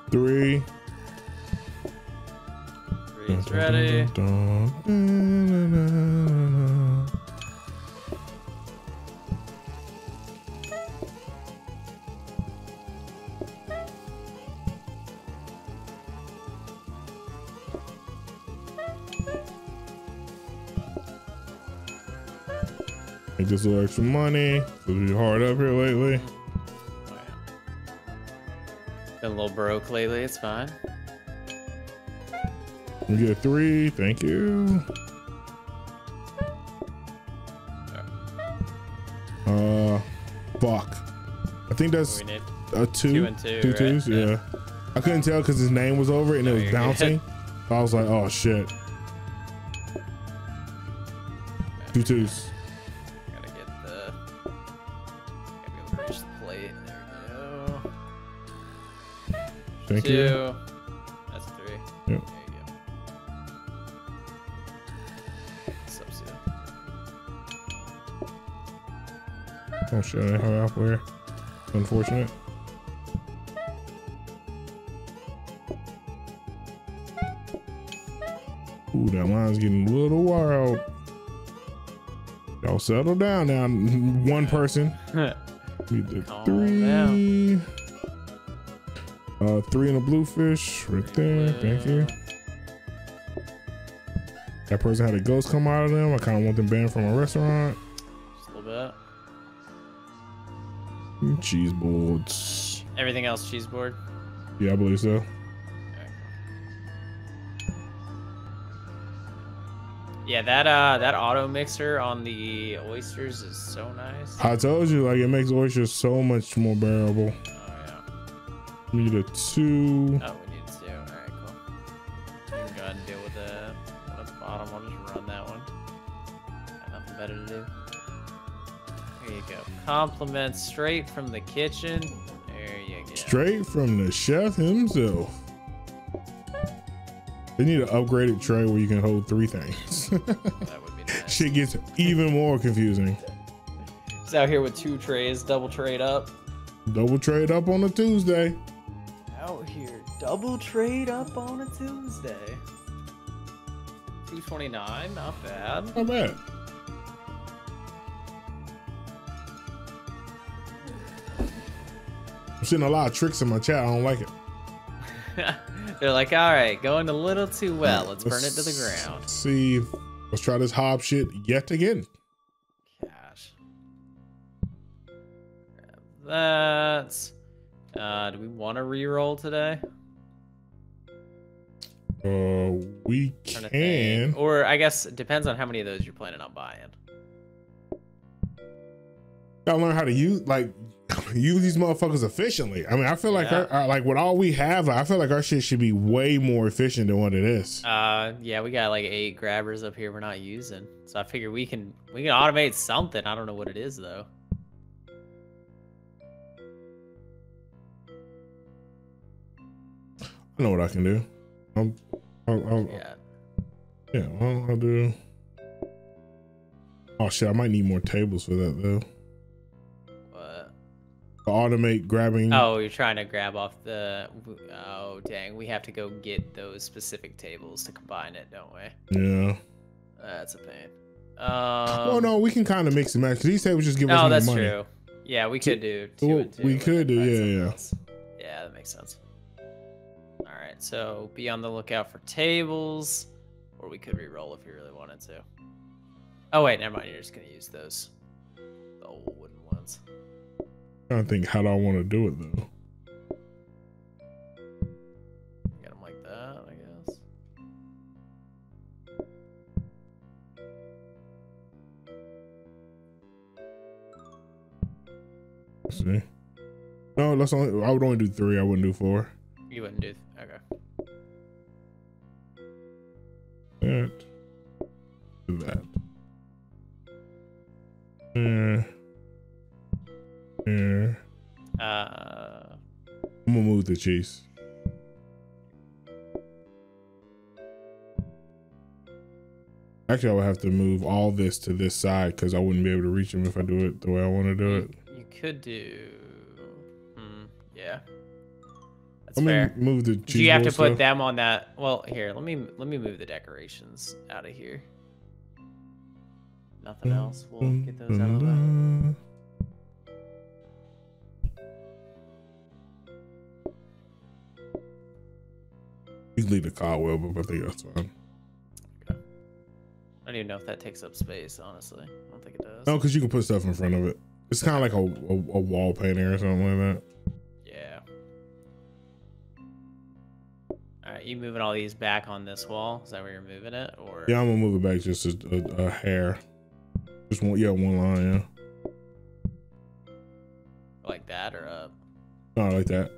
Three. Three is ready. Dun, dun, dun, this little extra money. It's be hard up here lately. Oh, yeah. Been a little broke lately. It's fine. We get a three. Thank you. Uh, fuck. I think that's a two. two and two. Two right? twos, yeah. I couldn't tell because his name was over it and No, it was you're bouncing. I was like, oh shit. Two twos. Thank two. you. That's three. Yep. There you go. Subs, yeah. Don't shut it halfway. Unfortunate. Ooh, that line's getting a little wild. Y'all settle down now. One person. The Calm three. Uh, three and a bluefish right there. Thank you. That person had a ghost come out of them. I kind of want them banned from a restaurant. Just a little bit. Cheese boards. Everything else cheese board. Yeah, I believe so. Yeah, that uh that auto mixer on the oysters is so nice. I told you, like, it makes oysters so much more bearable. Need a two. Oh, we need two. Alright, cool. So you can go ahead and deal with the one at the bottom. I'll just run that one. Got nothing better to do. There you go. Compliments straight from the kitchen. There you go. Straight from the chef himself. They need an upgraded tray where you can hold three things. That would be nice. Shit gets even more confusing. He's out here with two trays, double trade up. Double trade up on a Tuesday. Out here, double trade up on a Tuesday. 229, not bad. Not bad. I'm seeing a lot of tricks in my chat. I don't like it. They're like, all right, going a little too well. Let's burn it to the ground. See, let's try this hob shit yet again. Cash. Grab that. Uh, do we want to re-roll today? Uh, we can. Or I guess it depends on how many of those you're planning on buying. Gotta learn how to use like use these motherfuckers efficiently. I mean, I feel like Yeah. our, our- like with all we have, I feel like our shit should be way more efficient than what it is. Uh, yeah, we got like eight grabbers up here we're not using. So I figure we can we can automate something. I don't know what it is though. I know what I can do. I'm, I'll, I'll, Yeah. yeah, well, I'll do. Oh shit, I might need more tables for that though. What? To automate grabbing. Oh, you're trying to grab off the. Oh, dang. We have to go get those specific tables to combine it, don't we? Yeah. That's a pain. Um, well, no, we can kind of mix and match because these tables just give us No, more that's money. true. Yeah, we could do two two. we could do, yeah, yeah. else. Yeah, that makes sense. So be on the lookout for tables, or we could re-roll if we really wanted to. Oh wait, never mind. You're just gonna use those, the old wooden ones. I trying to think how do I want to do it though. Get them like that, I guess. Let's see. No, that's only. I would only do three. I wouldn't do four. You wouldn't do. Okay. That. Do that. Yeah. Yeah. Uh, I'm gonna move the cheese. Actually, I would have to move all this to this side because I wouldn't be able to reach them if I do it the way I want to do it. you could do. That's I'm fair. move the cheese. Do you have to put stuff. them on that? Well, here, let me let me move the decorations out of here. Nothing else. We'll get those out of the way. You can leave the cobweb, but I think that's fine. I don't even know if that takes up space. Honestly, I don't think it does. No, because you can put stuff in front of it. It's kind of like a, a, a wall painting or something like that. You moving all these back on this wall? Is that where you're moving it, or? Yeah, I'm gonna move it back just a, a, a hair. Just one, yeah, one line, yeah. Like that or up? No, like that.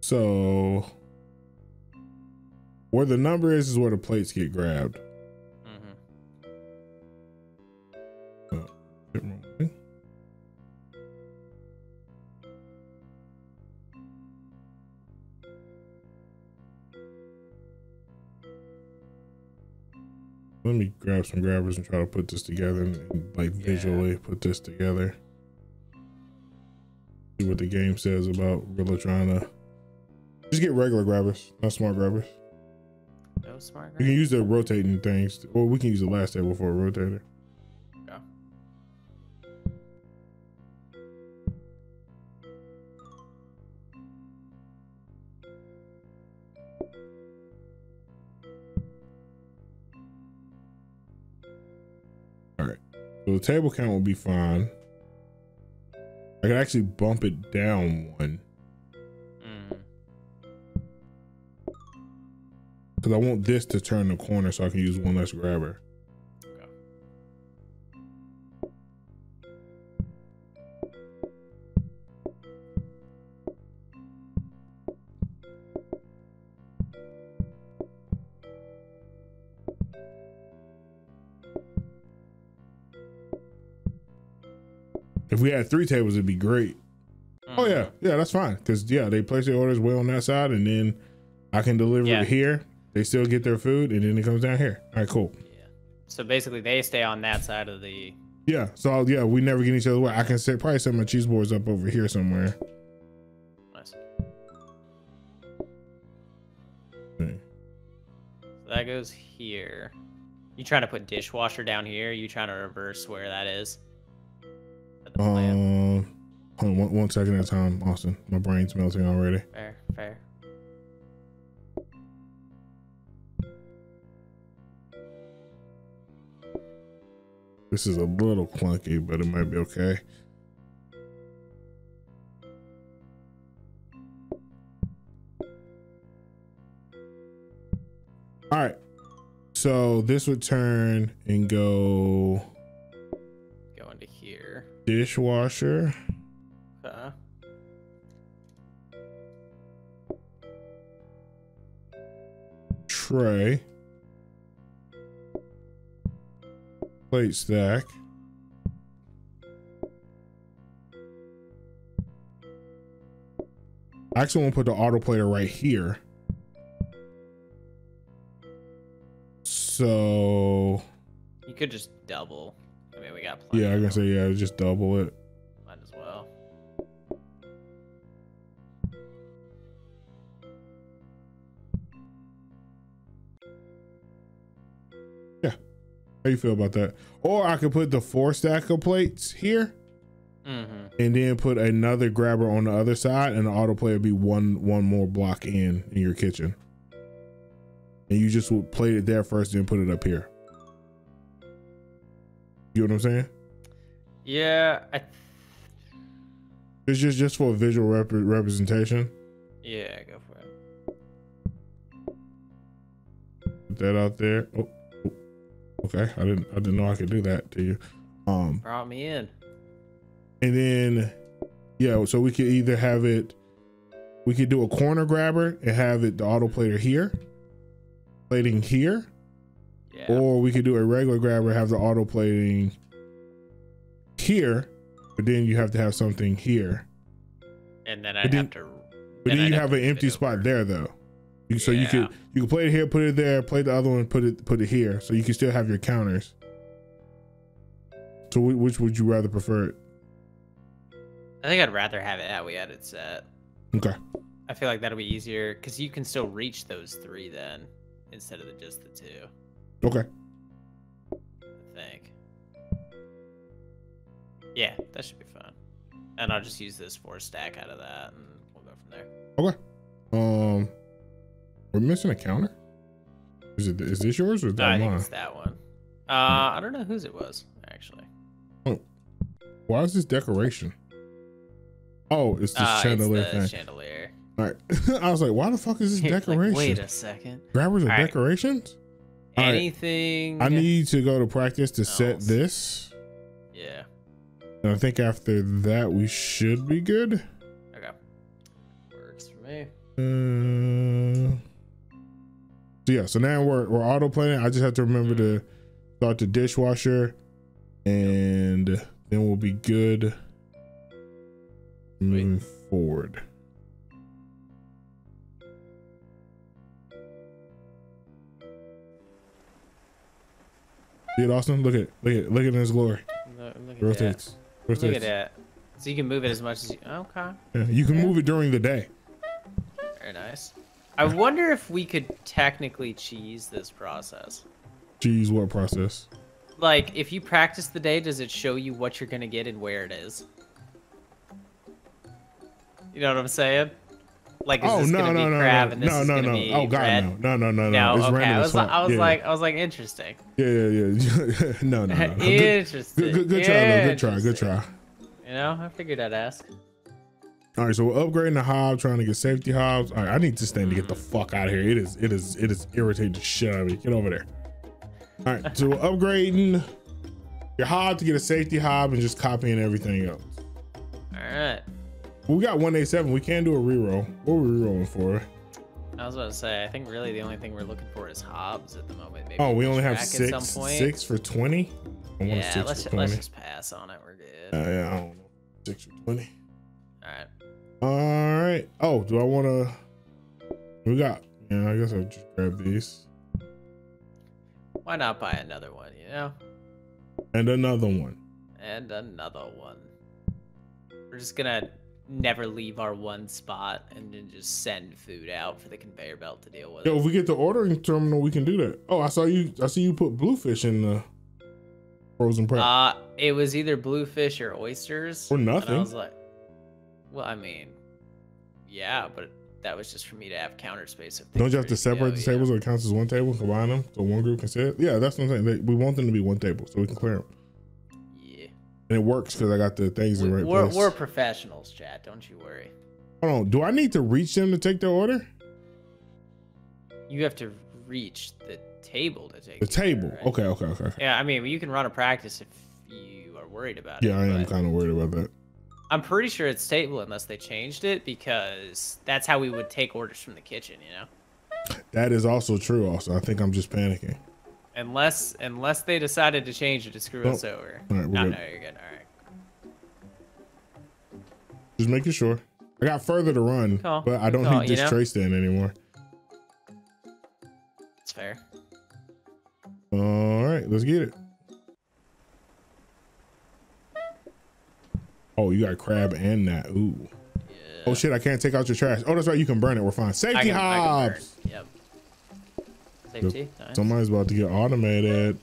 So, where the number is is where the plates get grabbed. Let me grab some grabbers and try to put this together and, like Yeah. visually put this together. See what the game says about really trying to just get regular grabbers, not smart grabbers. No smart. You can use the rotating things, or we can use the last table for a rotator. Table count will be fine. I could actually bump it down one Mm. because I want this to turn the corner so I can use one less grabber. We had three tables, it'd be great. Oh Mm. yeah, yeah, that's fine. Cause yeah, they place their orders way on that side, and then I can deliver Yeah. it here. They still get their food, and then it comes down here. All right, cool. Yeah. So basically, they stay on that side of the. Yeah, so yeah, we never get each other. way. I can set probably set my cheese boards up over here somewhere. Nice. Okay. So that goes here. You trying to put dishwasher down here? You trying to reverse where that is? The plan? Um, hold on one, one second at a time, Austin. My brain's melting already. Fair, fair. This is a little clunky, but it might be okay. All right. So this would turn and go Go into here. Dishwasher. Okay. tray, plate stack, I actually want to put the auto plater right here. So You could just double. I mean, we got plenty. yeah, I can say yeah, just double it. Might as well. Yeah. How you feel about that? Or I could put the four stack of plates here Mm-hmm. and then put another grabber on the other side and the auto plater be one one more block in in your kitchen and you just would plate it there first then put it up here you know what i'm saying Yeah. I. it's just just for visual rep- representation Yeah. Go for it. put that out there oh, oh, okay i didn't i didn't know i could do that to you um Brought me in. and then yeah so we could either have it we could do a corner grabber and have it the auto plater here plating here Yeah. Or we could do a regular grabber, have the auto plating here, but then you have to have something here. and then I'd then- have to. But then, I'd you have have an empty spot there though. You, so you could you could play it here, put it there, play the other one, put it put it here, so you can still have your counters. So which would you rather prefer? It? I think I'd rather have it how we had it set. Okay. I feel like that'll be easier because you can still reach those three then instead of the, just the two. Okay. I think. Yeah, that should be fun. And I'll just use this four stack out of that, and we'll go from there. Okay. Um, we're missing a counter. Is it is this yours or is No, I that think mine? it's that one. Uh, I don't know whose it was actually. Oh, Why is this decoration? Oh, it's this Uh, chandelier it's the thing. chandelier. All right. I was like, why the fuck is this Like, decoration? wait a second. Grabbers are All decorations? Right. Anything? I need to go to practice to set this. Yeah. And I think after that we should be good. Okay. Works for me. Uh, so yeah, so now we're we're auto playing. I just have to remember to start the dishwasher and then we'll be good moving forward. See it, Austin? Look at look at look at his glory. Look, look at Rotates. that. Rotates. Look at that. So you can move it as much as you. Okay. Yeah, you can move it during the day. Very nice. I wonder if we could technically cheese this process. Cheese what process? Like, if you practice the day, does it show you what you're gonna get and where it is? You know what I'm saying? Like, is Oh this no gonna no be no crab no and this no is no gonna no! be Oh god red? no no no no No! It's okay. random I was like. I was yeah. like, I was like, interesting. yeah yeah yeah. no no no. no. Interesting. good, good, good try though. Good try. Good try. You know, I figured I'd ask. All right, so we're upgrading the hob, trying to get safety hobs. All right, I need this thing to get the mm. fuck out of here. It is, it is, it is irritating the shit out of me. Get over there. All right, so we're upgrading your hob to get a safety hob and just copying everything else. All right. We got 187. We can do a reroll. What are we rerolling for? I was about to say, I think really the only thing we're looking for is hobs at the moment. Maybe Oh, we only have six, at some point. six for 20. I want a Yeah, let's let's just pass on it. We're good. Uh, yeah, I don't know. Six for 20. All right. All right. Oh, do I want to? We got. Yeah, I guess I'll just grab these Why not buy another one? You know, and another one. and another one. We're just gonna never leave our one spot and then just send food out for the conveyor belt to deal with. Yo, it. if we get the ordering terminal, we can do that. Oh, I saw you. I see you put bluefish in the frozen prep. Uh, it was either bluefish or oysters. Or nothing. I was like, well, I mean, yeah, but that was just for me to have counter space. if Don't you have to separate go, the tables so it counts as one table and combine them so one group can sit? Yeah, that's what I'm saying. They- We want them to be one table so we can clear them. Yeah. And it works because I got the things in We- the right we're, place. we're professionals, Chad. Don't you worry. Hold on. Do I need to reach them to take their order? You have to reach the table to take The order, table. right? Okay, okay, okay. okay. Yeah, I mean, you can run a practice if you are worried about it. Yeah, I am kind of worried about that. I'm pretty sure it's table unless they changed it because that's how we would take orders from the kitchen, you know. That is also true. Also, I think I'm just panicking. Unless unless they decided to change it to screw Oh, us over. all right, no, oh, good. no, you're good. All right. Just making sure. I got further to run, but I don't need you this know? tray stand anymore. It's fair. All right, let's get it. Oh, you got crab and that. Ooh. Oh, yeah. Oh shit, I can't take out your trash. Oh, that's right. You can burn it. We're fine. Safety can- I can burn. hobs. Yep. Safety. Nice. Somebody's about to get automated.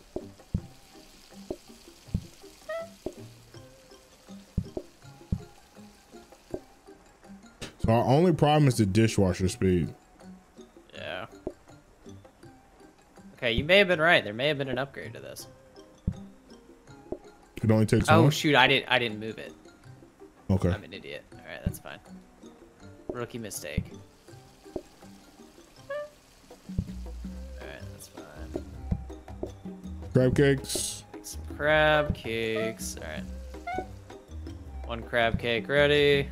So our only problem is the dishwasher speed. Yeah. Okay, you may have been right. There may have been an upgrade to this. It only takes Oh one. shoot, I didn't I didn't move it. Okay. I'm an idiot. All right, that's fine. Rookie mistake. Crab cakes. Some crab cakes. All right. One crab cake ready.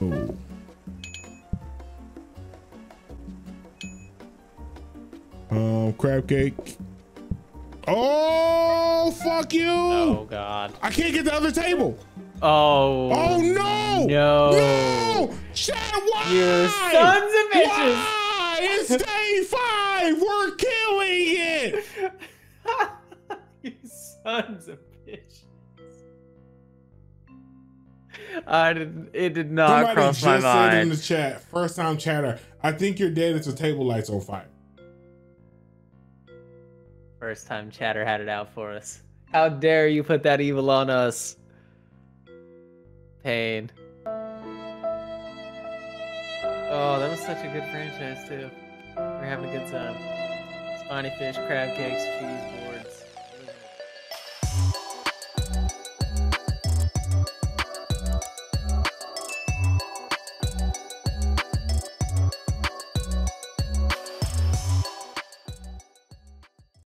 Oh. Um, crab cake. Oh, fuck you! Oh god. I can't get the other table. Oh. Oh no! No. No! Chad, why? You sons of bitches. Why? It's day five. We're killing it. you sons of bitches. Uh, I did. It did not Somebody cross my just said in the chat, first time chatter. I think you're dead. It's a table lights on fire. First time Chatter had it out for us. How dare you put that evil on us? Pain. Oh, that was such a good franchise too. We're having a good time. Spiny fish, crab cakes, cheese.